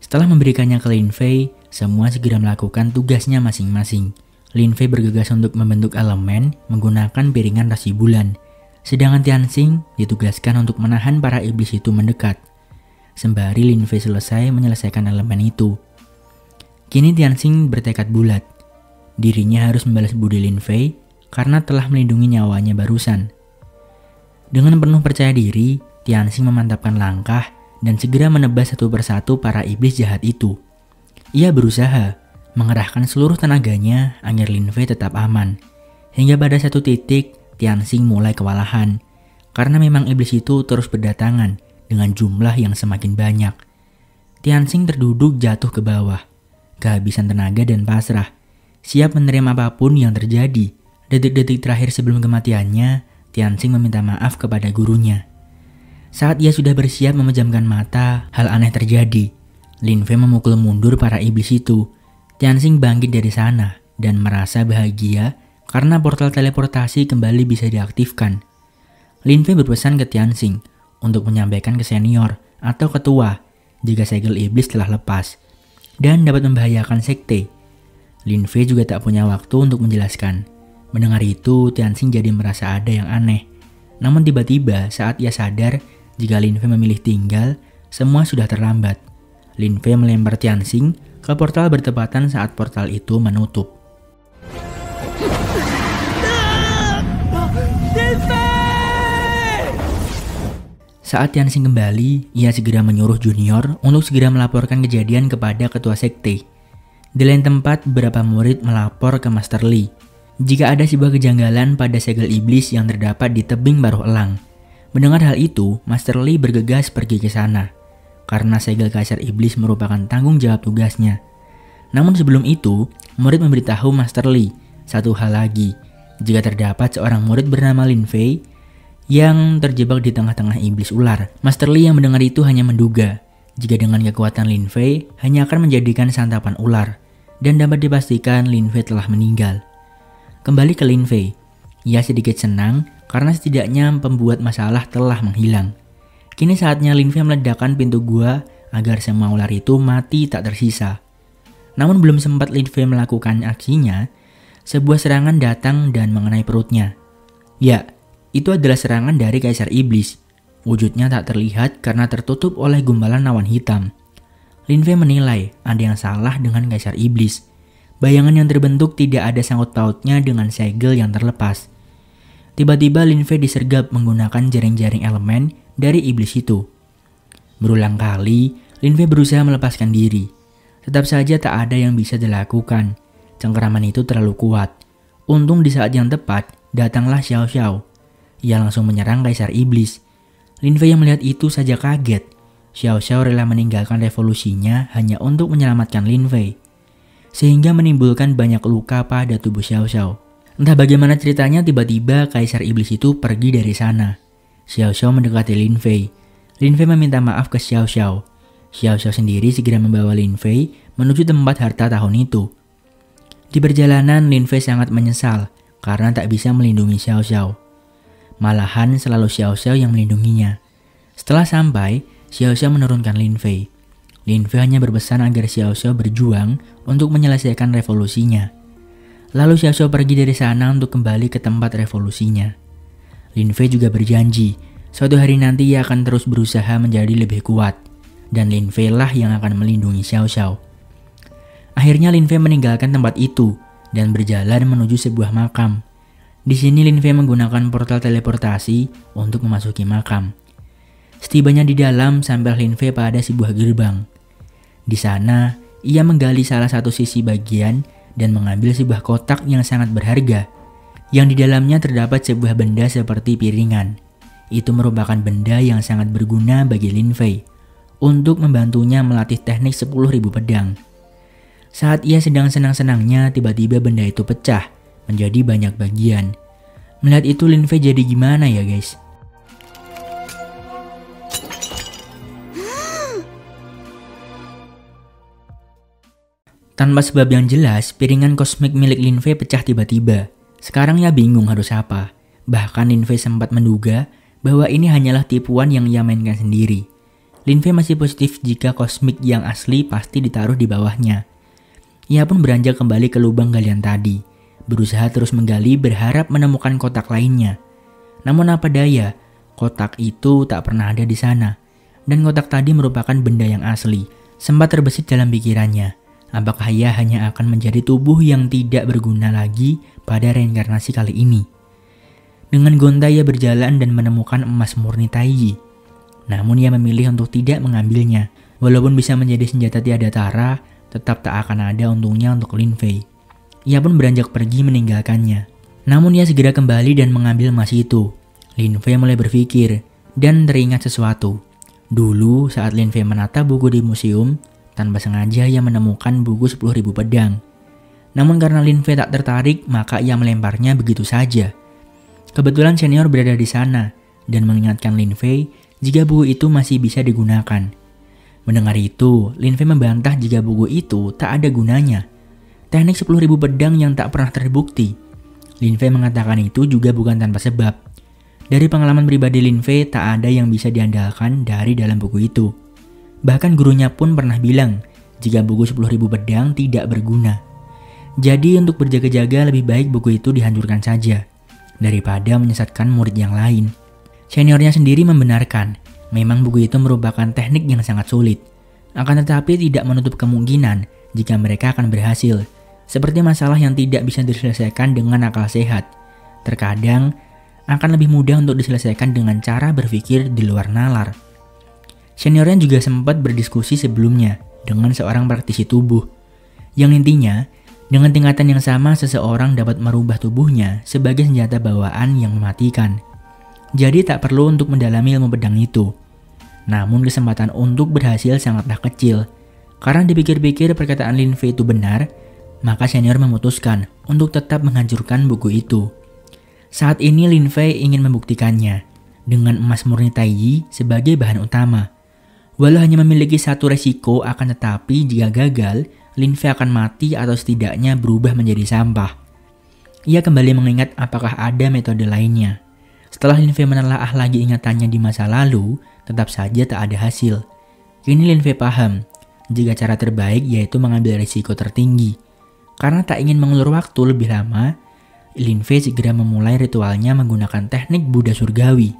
Setelah memberikannya ke Lin Fei, semua segera melakukan tugasnya masing-masing. Lin Fei bergegas untuk membentuk elemen menggunakan piringan rasi bulan, sedangkan Tianxing ditugaskan untuk menahan para iblis itu mendekat. Sembari Lin Fei selesai menyelesaikan elemen itu, Kini Tianxing bertekad bulat. Dirinya harus membalas budi Lin Fei karena telah melindungi nyawanya barusan. Dengan penuh percaya diri, Tianxing memantapkan langkah dan segera menebas satu persatu para iblis jahat itu. Ia berusaha mengerahkan seluruh tenaganya agar Lin Fei tetap aman. Hingga pada satu titik, Tianxing mulai kewalahan karena memang iblis itu terus berdatangan dengan jumlah yang semakin banyak. Tianxing terduduk jatuh ke bawah kehabisan tenaga dan pasrah, siap menerima apa pun yang terjadi. Detik-detik terakhir sebelum kematiannya, Tianxing meminta maaf kepada gurunya. Saat ia sudah bersiap memejamkan mata, hal aneh terjadi. Lin Fei memukul mundur para iblis itu. Tianxing bangkit dari sana dan merasa bahagia karena portal teleportasi kembali bisa diaktifkan. Lin Fei berpesan ke Tianxing untuk menyampaikan ke senior atau ketua jika segel iblis telah lepas dan dapat membahayakan sekte. Lin Fei juga tak punya waktu untuk menjelaskan. Mendengar itu, Tianxing jadi merasa ada yang aneh. Namun tiba-tiba saat ia sadar jika Lin Fei memilih tinggal, semua sudah terlambat. Lin Fei melempar Tianxing ke portal bertepatan saat portal itu menutup. Saat Tianxing kembali, ia segera menyuruh Junior untuk segera melaporkan kejadian kepada ketua sekte. Di lain tempat, beberapa murid melapor ke Master Lee jika ada sebuah kejanggalan pada segel iblis yang terdapat di tebing baruh elang. Mendengar hal itu, Master Lee bergegas pergi ke sana karena segel kaisar iblis merupakan tanggung jawab tugasnya. Namun sebelum itu, murid memberitahu Master Lee satu hal lagi. Jika terdapat seorang murid bernama Lin Fei yang terjebak di tengah-tengah iblis ular. Master Lee yang mendengar itu hanya menduga jika dengan kekuatan Lin Fei hanya akan menjadikan santapan ular dan dapat dipastikan Lin Fei telah meninggal. Kembali ke Lin Fei, ia sedikit senang karena setidaknya pembuat masalah telah menghilang. Kini saatnya Lin Fei meledakkan pintu gua agar semua ular itu mati tak tersisa. Namun belum sempat Lin Fei melakukan aksinya, sebuah serangan datang dan mengenai perutnya. Ya, itu adalah serangan dari Kaisar Iblis. Wujudnya tak terlihat karena tertutup oleh gumbalan awan hitam. Lin Fei menilai ada yang salah dengan Kaisar Iblis. Bayangan yang terbentuk tidak ada sangkut pautnya dengan segel yang terlepas. Tiba-tiba Lin Fei disergap menggunakan jaring-jaring elemen dari iblis itu. Berulang kali, Lin Fei berusaha melepaskan diri. Tetap saja tak ada yang bisa dilakukan. Cengkeraman itu terlalu kuat. Untung di saat yang tepat, datanglah Xiao Xiao ia langsung menyerang Kaisar Iblis. Lin Fei yang melihat itu saja kaget. Xiao Xiao rela meninggalkan revolusinya hanya untuk menyelamatkan Lin Fei. Sehingga menimbulkan banyak luka pada tubuh Xiao Xiao. Entah bagaimana ceritanya tiba-tiba Kaisar Iblis itu pergi dari sana. Xiao Xiao mendekati Lin Fei. Lin Fei meminta maaf ke Xiao Xiao. Xiao Xiao sendiri segera membawa Lin Fei menuju tempat harta tahun itu. Di perjalanan, Lin Fei sangat menyesal karena tak bisa melindungi Xiao Xiao. Malahan selalu Xiao Xiao yang melindunginya. Setelah sampai, Xiao Xiao menurunkan Lin Fei. Lin Fei hanya berpesan agar Xiao Xiao berjuang untuk menyelesaikan revolusinya. Lalu Xiao Xiao pergi dari sana untuk kembali ke tempat revolusinya. Lin Fei juga berjanji, suatu hari nanti ia akan terus berusaha menjadi lebih kuat. Dan Lin Fei lah yang akan melindungi Xiao Xiao. Akhirnya Lin Fei meninggalkan tempat itu dan berjalan menuju sebuah makam. Di sini Lin Fei menggunakan portal teleportasi untuk memasuki makam. Setibanya di dalam sampai Lin Fei pada sebuah gerbang. Di sana, ia menggali salah satu sisi bagian dan mengambil sebuah kotak yang sangat berharga. Yang di dalamnya terdapat sebuah benda seperti piringan. Itu merupakan benda yang sangat berguna bagi Lin Fei untuk membantunya melatih teknik 10.000 pedang. Saat ia sedang senang-senangnya, tiba-tiba benda itu pecah menjadi banyak bagian. Melihat itu Lin Fei jadi gimana ya guys? Tanpa sebab yang jelas, piringan kosmik milik Lin Fei pecah tiba-tiba. Sekarang ia bingung harus apa. Bahkan Lin Fei sempat menduga bahwa ini hanyalah tipuan yang ia mainkan sendiri. Lin Fei masih positif jika kosmik yang asli pasti ditaruh di bawahnya. Ia pun beranjak kembali ke lubang galian tadi berusaha terus menggali berharap menemukan kotak lainnya. Namun apa daya, kotak itu tak pernah ada di sana. Dan kotak tadi merupakan benda yang asli. Sempat terbesit dalam pikirannya, apakah ia hanya akan menjadi tubuh yang tidak berguna lagi pada reinkarnasi kali ini. Dengan gonta ia berjalan dan menemukan emas murni Taiji. Namun ia memilih untuk tidak mengambilnya. Walaupun bisa menjadi senjata tiada tara, tetap tak akan ada untungnya untuk Lin Fei. Ia pun beranjak pergi meninggalkannya. Namun ia segera kembali dan mengambil emas itu. Lin Fei mulai berpikir dan teringat sesuatu. Dulu saat Lin Fei menata buku di museum, tanpa sengaja ia menemukan buku 10.000 pedang. Namun karena Lin Fei tak tertarik, maka ia melemparnya begitu saja. Kebetulan senior berada di sana dan mengingatkan Lin Fei jika buku itu masih bisa digunakan. Mendengar itu, Lin Fei membantah jika buku itu tak ada gunanya teknik 10.000 pedang yang tak pernah terbukti. Lin Fei mengatakan itu juga bukan tanpa sebab. Dari pengalaman pribadi Lin Fei tak ada yang bisa diandalkan dari dalam buku itu. Bahkan gurunya pun pernah bilang jika buku 10.000 pedang tidak berguna. Jadi untuk berjaga-jaga lebih baik buku itu dihancurkan saja daripada menyesatkan murid yang lain. Seniornya sendiri membenarkan memang buku itu merupakan teknik yang sangat sulit. Akan tetapi tidak menutup kemungkinan jika mereka akan berhasil seperti masalah yang tidak bisa diselesaikan dengan akal sehat. Terkadang akan lebih mudah untuk diselesaikan dengan cara berpikir di luar nalar. Seniornya juga sempat berdiskusi sebelumnya dengan seorang praktisi tubuh. Yang intinya, dengan tingkatan yang sama seseorang dapat merubah tubuhnya sebagai senjata bawaan yang mematikan. Jadi tak perlu untuk mendalami ilmu pedang itu. Namun kesempatan untuk berhasil sangatlah kecil. Karena dipikir-pikir perkataan Lin Fei itu benar, maka senior memutuskan untuk tetap menghancurkan buku itu. Saat ini Lin Fei ingin membuktikannya dengan emas murni Taiji sebagai bahan utama. Walau hanya memiliki satu resiko akan tetapi jika gagal, Lin Fei akan mati atau setidaknya berubah menjadi sampah. Ia kembali mengingat apakah ada metode lainnya. Setelah Lin Fei menelaah lagi ingatannya di masa lalu, tetap saja tak ada hasil. Kini Lin Fei paham, jika cara terbaik yaitu mengambil risiko tertinggi. Karena tak ingin mengulur waktu lebih lama, Lin Fei segera memulai ritualnya menggunakan teknik Buddha Surgawi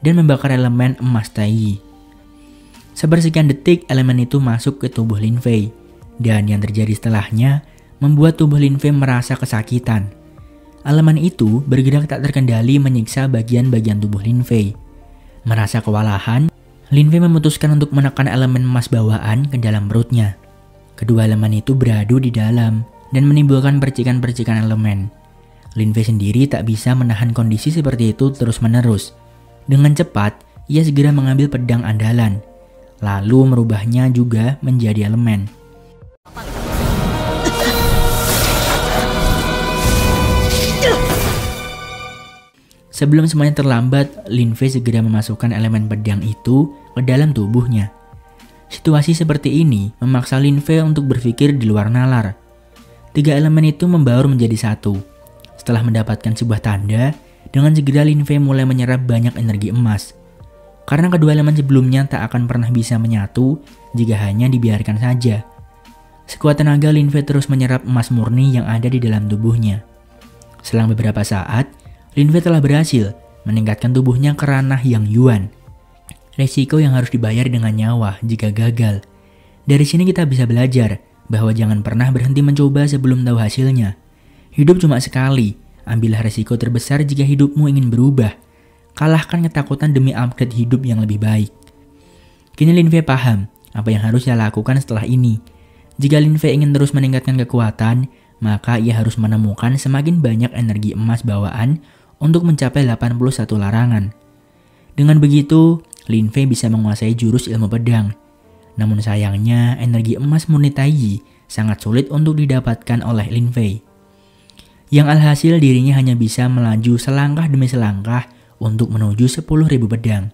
dan membakar elemen emas Tai. Sepersekian detik elemen itu masuk ke tubuh Lin Fei dan yang terjadi setelahnya membuat tubuh Lin Fei merasa kesakitan. Elemen itu bergerak tak terkendali menyiksa bagian-bagian tubuh Lin Fei. Merasa kewalahan, Lin Fei memutuskan untuk menekan elemen emas bawaan ke dalam perutnya. Kedua elemen itu beradu di dalam, dan menimbulkan percikan-percikan elemen. Lin Fei sendiri tak bisa menahan kondisi seperti itu terus-menerus. Dengan cepat, ia segera mengambil pedang andalan, lalu merubahnya juga menjadi elemen. Sebelum semuanya terlambat, Lin Fei segera memasukkan elemen pedang itu ke dalam tubuhnya. Situasi seperti ini memaksa Lin Fei untuk berpikir di luar nalar. Tiga elemen itu membaur menjadi satu. Setelah mendapatkan sebuah tanda, dengan segera Lin Fei mulai menyerap banyak energi emas. Karena kedua elemen sebelumnya tak akan pernah bisa menyatu jika hanya dibiarkan saja. Sekuat tenaga Lin Fei terus menyerap emas murni yang ada di dalam tubuhnya. Selang beberapa saat, Lin Fei telah berhasil meningkatkan tubuhnya ke ranah yang Yuan. Resiko yang harus dibayar dengan nyawa jika gagal. Dari sini kita bisa belajar bahwa jangan pernah berhenti mencoba sebelum tahu hasilnya. Hidup cuma sekali, ambillah resiko terbesar jika hidupmu ingin berubah. Kalahkan ketakutan demi upgrade hidup yang lebih baik. Kini Lin Fei paham apa yang harus ia lakukan setelah ini. Jika Lin Fei ingin terus meningkatkan kekuatan, maka ia harus menemukan semakin banyak energi emas bawaan untuk mencapai 81 larangan. Dengan begitu, Lin Fei bisa menguasai jurus ilmu pedang. Namun sayangnya, energi emas murni Taiji sangat sulit untuk didapatkan oleh Lin Fei. Yang alhasil dirinya hanya bisa melaju selangkah demi selangkah untuk menuju 10.000 pedang.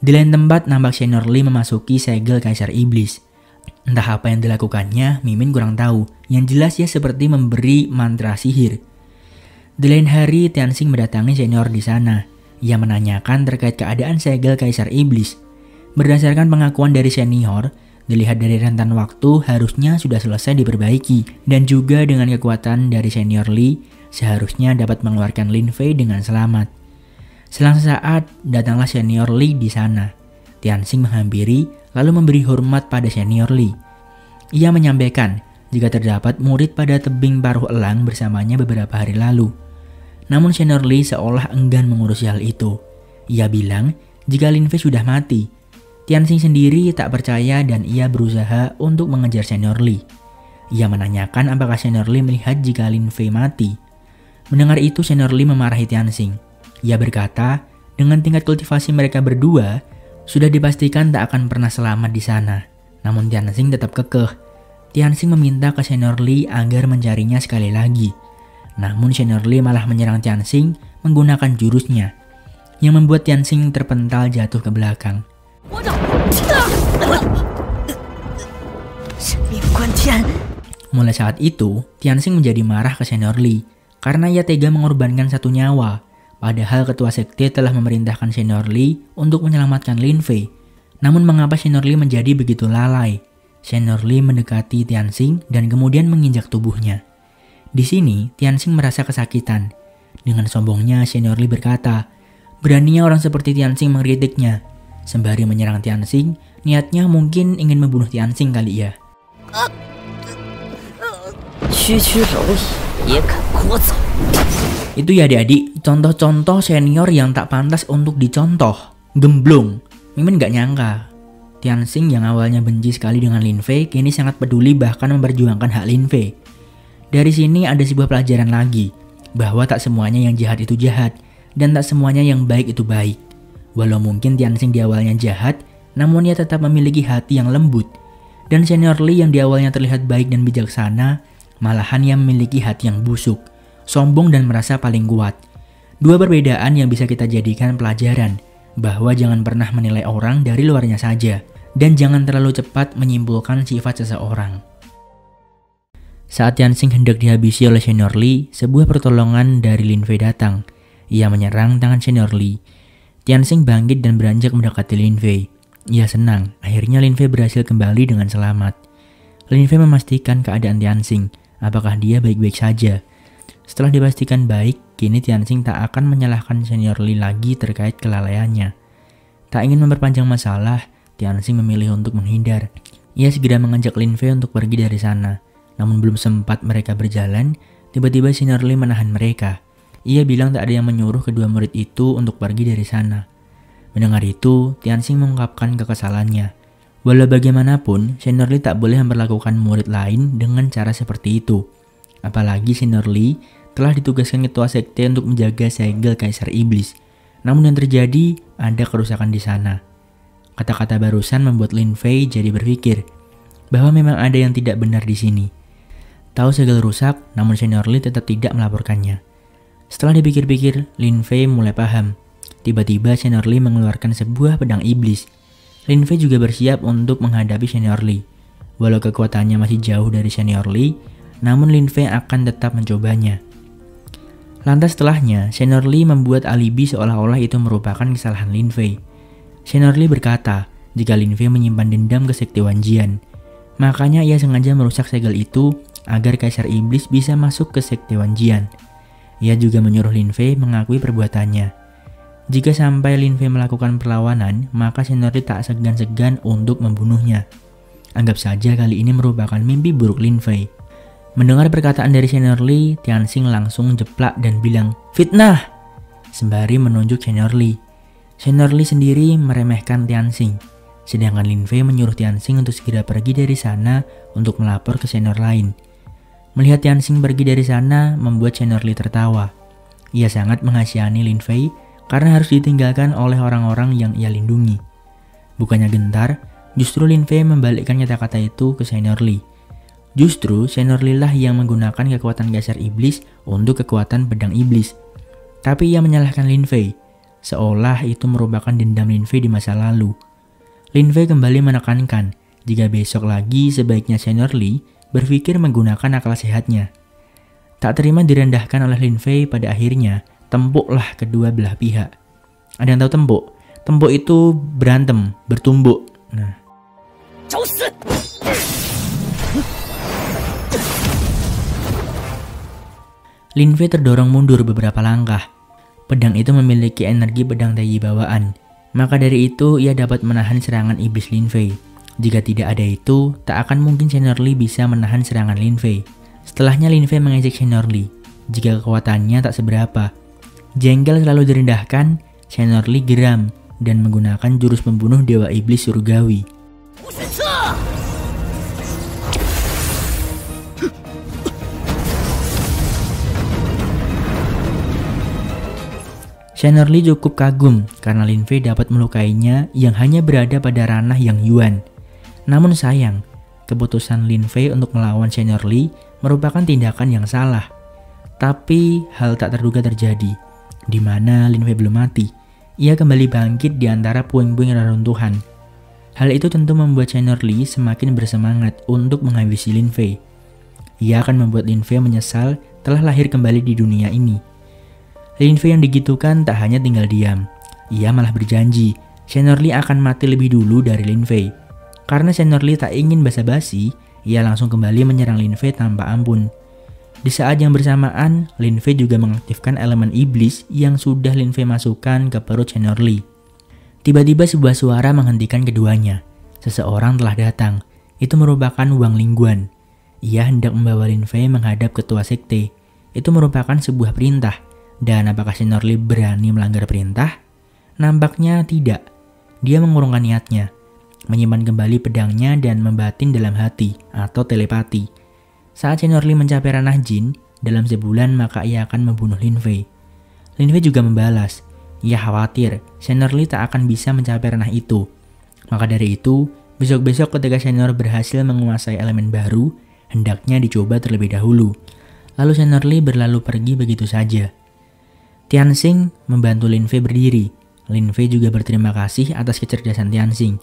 Di lain tempat nampak Senior Lee memasuki segel Kaisar Iblis. Entah apa yang dilakukannya, Mimin kurang tahu. Yang jelas ia seperti memberi mantra sihir. Di lain hari, Tianxing mendatangi senior di sana. Ia menanyakan terkait keadaan segel Kaisar Iblis. Berdasarkan pengakuan dari senior, dilihat dari rentan waktu harusnya sudah selesai diperbaiki. Dan juga dengan kekuatan dari senior Lee, seharusnya dapat mengeluarkan Lin Fei dengan selamat. Selang sesaat, datanglah senior Lee di sana. Tianxing menghampiri, lalu memberi hormat pada senior Lee. Ia menyampaikan jika terdapat murid pada tebing paruh elang bersamanya beberapa hari lalu. Namun senior Lee seolah enggan mengurusi hal itu. Ia bilang jika Lin Fei sudah mati. Tianxing sendiri tak percaya dan ia berusaha untuk mengejar senior Lee. Ia menanyakan apakah senior Lee melihat jika Lin Fei mati. Mendengar itu senior Lee memarahi Tianxing. Ia berkata, dengan tingkat kultivasi mereka berdua, sudah dipastikan tak akan pernah selamat di sana. Namun Tianxing tetap kekeh. Tianxing meminta ke senior Lee agar mencarinya sekali lagi. Namun Senior Lee malah menyerang Tianxing menggunakan jurusnya, yang membuat Tianxing terpental jatuh ke belakang. Mulai saat itu, Tianxing menjadi marah ke Senior Lee karena ia tega mengorbankan satu nyawa, padahal ketua sekte telah memerintahkan Senior Lee untuk menyelamatkan Lin Fei. Namun mengapa Senior Lee menjadi begitu lalai? Senior Lee mendekati Tianxing dan kemudian menginjak tubuhnya. Di sini, Tianxing merasa kesakitan. Dengan sombongnya, Senior Lee berkata, beraninya orang seperti Tianxing mengkritiknya. Sembari menyerang Tianxing, niatnya mungkin ingin membunuh Tianxing kali ya. Itu ya adik-adik, contoh-contoh senior yang tak pantas untuk dicontoh. Gemblong. Mimin gak nyangka. Tianxing yang awalnya benci sekali dengan Lin Fei, kini sangat peduli bahkan memperjuangkan hak Lin Fei. Dari sini ada sebuah pelajaran lagi, bahwa tak semuanya yang jahat itu jahat, dan tak semuanya yang baik itu baik. Walau mungkin Tianxing di awalnya jahat, namun ia tetap memiliki hati yang lembut. Dan senior Lee yang di awalnya terlihat baik dan bijaksana, malahan ia memiliki hati yang busuk, sombong dan merasa paling kuat. Dua perbedaan yang bisa kita jadikan pelajaran, bahwa jangan pernah menilai orang dari luarnya saja, dan jangan terlalu cepat menyimpulkan sifat seseorang. Saat Yansing hendak dihabisi oleh Senior Lee, sebuah pertolongan dari Lin Fei datang. Ia menyerang tangan Senior Lee. Tianxing bangkit dan beranjak mendekati Lin Fei. Ia senang, akhirnya Lin Fei berhasil kembali dengan selamat. Lin Fei memastikan keadaan Tianxing, apakah dia baik-baik saja. Setelah dipastikan baik, kini Tianxing tak akan menyalahkan Senior Lee lagi terkait kelalaiannya. Tak ingin memperpanjang masalah, Tianxing memilih untuk menghindar. Ia segera mengajak Lin Fei untuk pergi dari sana. Namun belum sempat mereka berjalan, tiba-tiba Sinar Lee menahan mereka. Ia bilang tak ada yang menyuruh kedua murid itu untuk pergi dari sana. Mendengar itu, Tianxing mengungkapkan kekesalannya. Walau bagaimanapun, Senior Lee tak boleh memperlakukan murid lain dengan cara seperti itu. Apalagi Senior Lee telah ditugaskan ketua sekte untuk menjaga segel Kaisar Iblis. Namun yang terjadi, ada kerusakan di sana. Kata-kata barusan membuat Lin Fei jadi berpikir bahwa memang ada yang tidak benar di sini. Tahu segel rusak, namun Senior Lee tetap tidak melaporkannya. Setelah dipikir-pikir, Lin Fei mulai paham. Tiba-tiba Senior Lee mengeluarkan sebuah pedang iblis. Lin Fei juga bersiap untuk menghadapi Senior Lee. Walau kekuatannya masih jauh dari Senior Lee, namun Lin Fei akan tetap mencobanya. Lantas setelahnya, Senior Lee membuat alibi seolah-olah itu merupakan kesalahan Lin Fei. Senior Lee berkata, jika Lin Fei menyimpan dendam ke Sekte Wanjian, makanya ia sengaja merusak segel itu agar Kaisar Iblis bisa masuk ke Sekte Wanjian. Ia juga menyuruh Lin Fei mengakui perbuatannya. Jika sampai Lin Fei melakukan perlawanan, maka Lee tak segan-segan untuk membunuhnya. Anggap saja kali ini merupakan mimpi buruk Lin Fei. Mendengar perkataan dari Senior Lee, Tianxing langsung jeplak dan bilang, Fitnah! Sembari menunjuk Senior Lee. Senior Lee sendiri meremehkan Tianxing. Sedangkan Lin Fei menyuruh Tianxing untuk segera pergi dari sana untuk melapor ke senior lain. Melihat Tianxing pergi dari sana membuat Senior Lee tertawa. Ia sangat mengasihani Lin Fei karena harus ditinggalkan oleh orang-orang yang ia lindungi. Bukannya gentar, justru Lin Fei membalikkan kata-kata itu ke Senior Lee. Justru Senior Lillah yang menggunakan kekuatan geser iblis untuk kekuatan pedang iblis. Tapi ia menyalahkan Lin Fei, seolah itu merupakan dendam Lin Fei di masa lalu. Lin Fei kembali menekankan jika besok lagi sebaiknya Senior Li berpikir menggunakan akal sehatnya. Tak terima direndahkan oleh Lin Fei pada akhirnya, tempuklah kedua belah pihak. Ada yang tahu tempuk? Tempuk itu berantem, bertumbuk. Nah. Lin Fei terdorong mundur beberapa langkah. Pedang itu memiliki energi pedang Taiyi bawaan, maka dari itu ia dapat menahan serangan iblis Lin Fei. Jika tidak ada itu, tak akan mungkin Senior Li bisa menahan serangan Lin Fei. Setelahnya Lin Fei mengejek Senior Li, jika kekuatannya tak seberapa. Jengkel selalu direndahkan, Senior Li geram dan menggunakan jurus pembunuh Dewa Iblis Surgawi. Shanner Lee cukup kagum karena Lin Fei dapat melukainya yang hanya berada pada ranah Yang Yuan. Namun sayang, keputusan Lin Fei untuk melawan Shanner Lee merupakan tindakan yang salah. Tapi hal tak terduga terjadi, di mana Lin Fei belum mati. Ia kembali bangkit di antara puing-puing reruntuhan. Hal itu tentu membuat Shanner Lee semakin bersemangat untuk menghabisi Lin Fei. Ia akan membuat Lin Fei menyesal telah lahir kembali di dunia ini. Lin Fei yang digitukan tak hanya tinggal diam. Ia malah berjanji, Senior Lee akan mati lebih dulu dari Lin Fei. Karena Senior Lee tak ingin basa-basi, ia langsung kembali menyerang Lin Fei tanpa ampun. Di saat yang bersamaan, Lin Fei juga mengaktifkan elemen iblis yang sudah Lin Fei masukkan ke perut Senior Lee. Tiba-tiba sebuah suara menghentikan keduanya. Seseorang telah datang. Itu merupakan Wang Lingguan. Ia hendak membawa Lin Fei menghadap ketua sekte. Itu merupakan sebuah perintah. Dan apakah si Norli berani melanggar perintah? Nampaknya tidak. Dia mengurungkan niatnya, menyimpan kembali pedangnya dan membatin dalam hati atau telepati. Saat Norli mencapai ranah jin, dalam sebulan maka ia akan membunuh Lin Fei. Lin Fei juga membalas, ia khawatir Norli tak akan bisa mencapai ranah itu. Maka dari itu, besok-besok ketika Senior berhasil menguasai elemen baru, hendaknya dicoba terlebih dahulu. Lalu Norli berlalu pergi begitu saja. Tianxing membantu Lin Fei berdiri. Lin Fei juga berterima kasih atas kecerdasan Tianxing.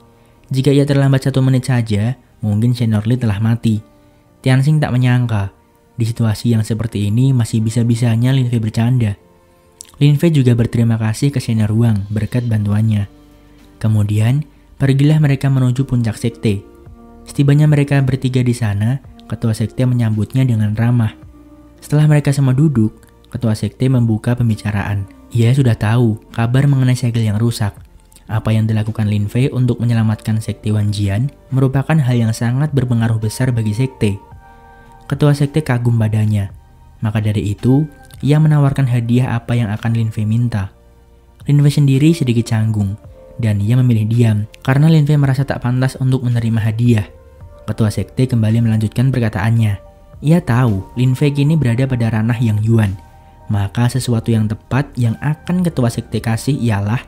Jika ia terlambat satu menit saja, mungkin Senior Li telah mati. Tianxing tak menyangka, di situasi yang seperti ini masih bisa-bisanya Lin Fei bercanda. Lin Fei juga berterima kasih ke Senior Wang berkat bantuannya. Kemudian, pergilah mereka menuju puncak sekte. Setibanya mereka bertiga di sana, ketua sekte menyambutnya dengan ramah. Setelah mereka semua duduk, ketua sekte membuka pembicaraan. Ia sudah tahu kabar mengenai segel yang rusak. Apa yang dilakukan Lin Fei untuk menyelamatkan sekte Wanjian merupakan hal yang sangat berpengaruh besar bagi sekte. Ketua sekte kagum padanya. Maka dari itu, ia menawarkan hadiah apa yang akan Lin Fei minta. Lin Fei sendiri sedikit canggung, dan ia memilih diam karena Lin Fei merasa tak pantas untuk menerima hadiah. Ketua sekte kembali melanjutkan perkataannya. Ia tahu Lin Fei kini berada pada ranah yang Yuan, maka sesuatu yang tepat yang akan ketua sekte kasih ialah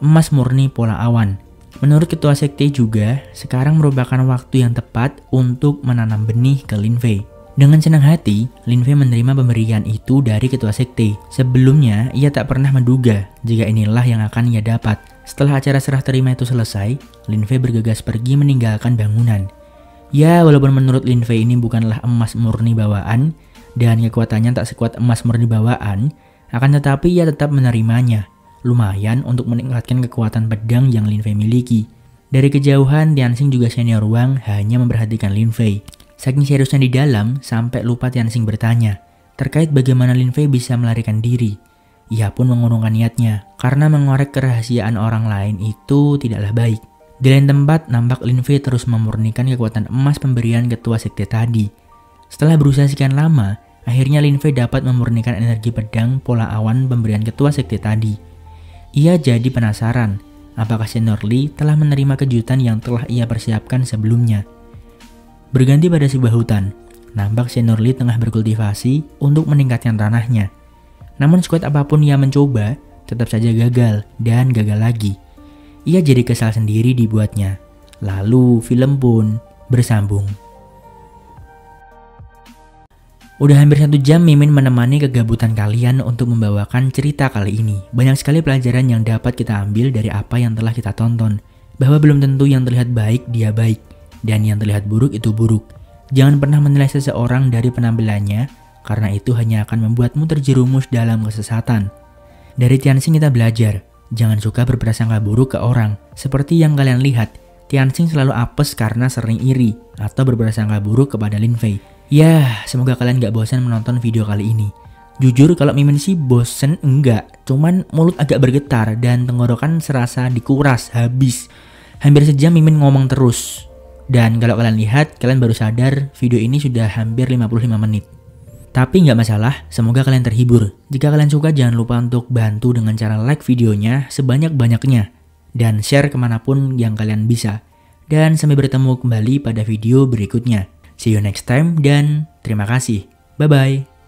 emas murni pola awan. Menurut ketua sekte juga, sekarang merupakan waktu yang tepat untuk menanam benih ke Linfei. Dengan senang hati, Linfei menerima pemberian itu dari ketua sekte. Sebelumnya, ia tak pernah menduga jika inilah yang akan ia dapat. Setelah acara serah terima itu selesai, Linfei bergegas pergi meninggalkan bangunan. Ya, walaupun menurut Linfei ini bukanlah emas murni bawaan, dan kekuatannya tak sekuat emas murni bawaan, akan tetapi ia tetap menerimanya. Lumayan untuk meningkatkan kekuatan pedang yang Lin Fei miliki. Dari kejauhan, Tianxing juga senior Wang hanya memperhatikan Lin Fei. Saking seriusnya di dalam, sampai lupa Tianxing bertanya, terkait bagaimana Lin Fei bisa melarikan diri. Ia pun mengurungkan niatnya, karena mengorek kerahasiaan orang lain itu tidaklah baik. Di lain tempat, nampak Lin Fei terus memurnikan kekuatan emas pemberian ketua sekte tadi. Setelah berusaha sekian lama, akhirnya Lin Fei dapat memurnikan energi pedang pola awan pemberian ketua sekte tadi. Ia jadi penasaran, apakah Senior Lee telah menerima kejutan yang telah ia persiapkan sebelumnya. Berganti pada sebuah hutan, nampak Senior Lee tengah berkultivasi untuk meningkatkan tanahnya. Namun sekuat apa pun ia mencoba, tetap saja gagal dan gagal lagi. Ia jadi kesal sendiri dibuatnya. Lalu film pun bersambung. Udah hampir satu jam Mimin menemani kegabutan kalian untuk membawakan cerita kali ini. Banyak sekali pelajaran yang dapat kita ambil dari apa yang telah kita tonton. Bahwa belum tentu yang terlihat baik dia baik, dan yang terlihat buruk itu buruk. Jangan pernah menilai seseorang dari penampilannya, karena itu hanya akan membuatmu terjerumus dalam kesesatan. Dari Tianxing kita belajar, jangan suka berprasangka buruk ke orang. Seperti yang kalian lihat, Tianxing selalu apes karena sering iri atau berprasangka buruk kepada Lin Fei. Ya, semoga kalian gak bosan menonton video kali ini. Jujur kalau Mimin sih bosen enggak, cuman mulut agak bergetar dan tenggorokan serasa dikuras habis. Hampir sejam Mimin ngomong terus. Dan kalau kalian lihat, kalian baru sadar video ini sudah hampir 55 menit. Tapi nggak masalah, semoga kalian terhibur. Jika kalian suka jangan lupa untuk bantu dengan cara like videonya sebanyak-banyaknya. Dan share ke mana pun yang kalian bisa. Dan sampai bertemu kembali pada video berikutnya. See you next time dan terima kasih. Bye-bye.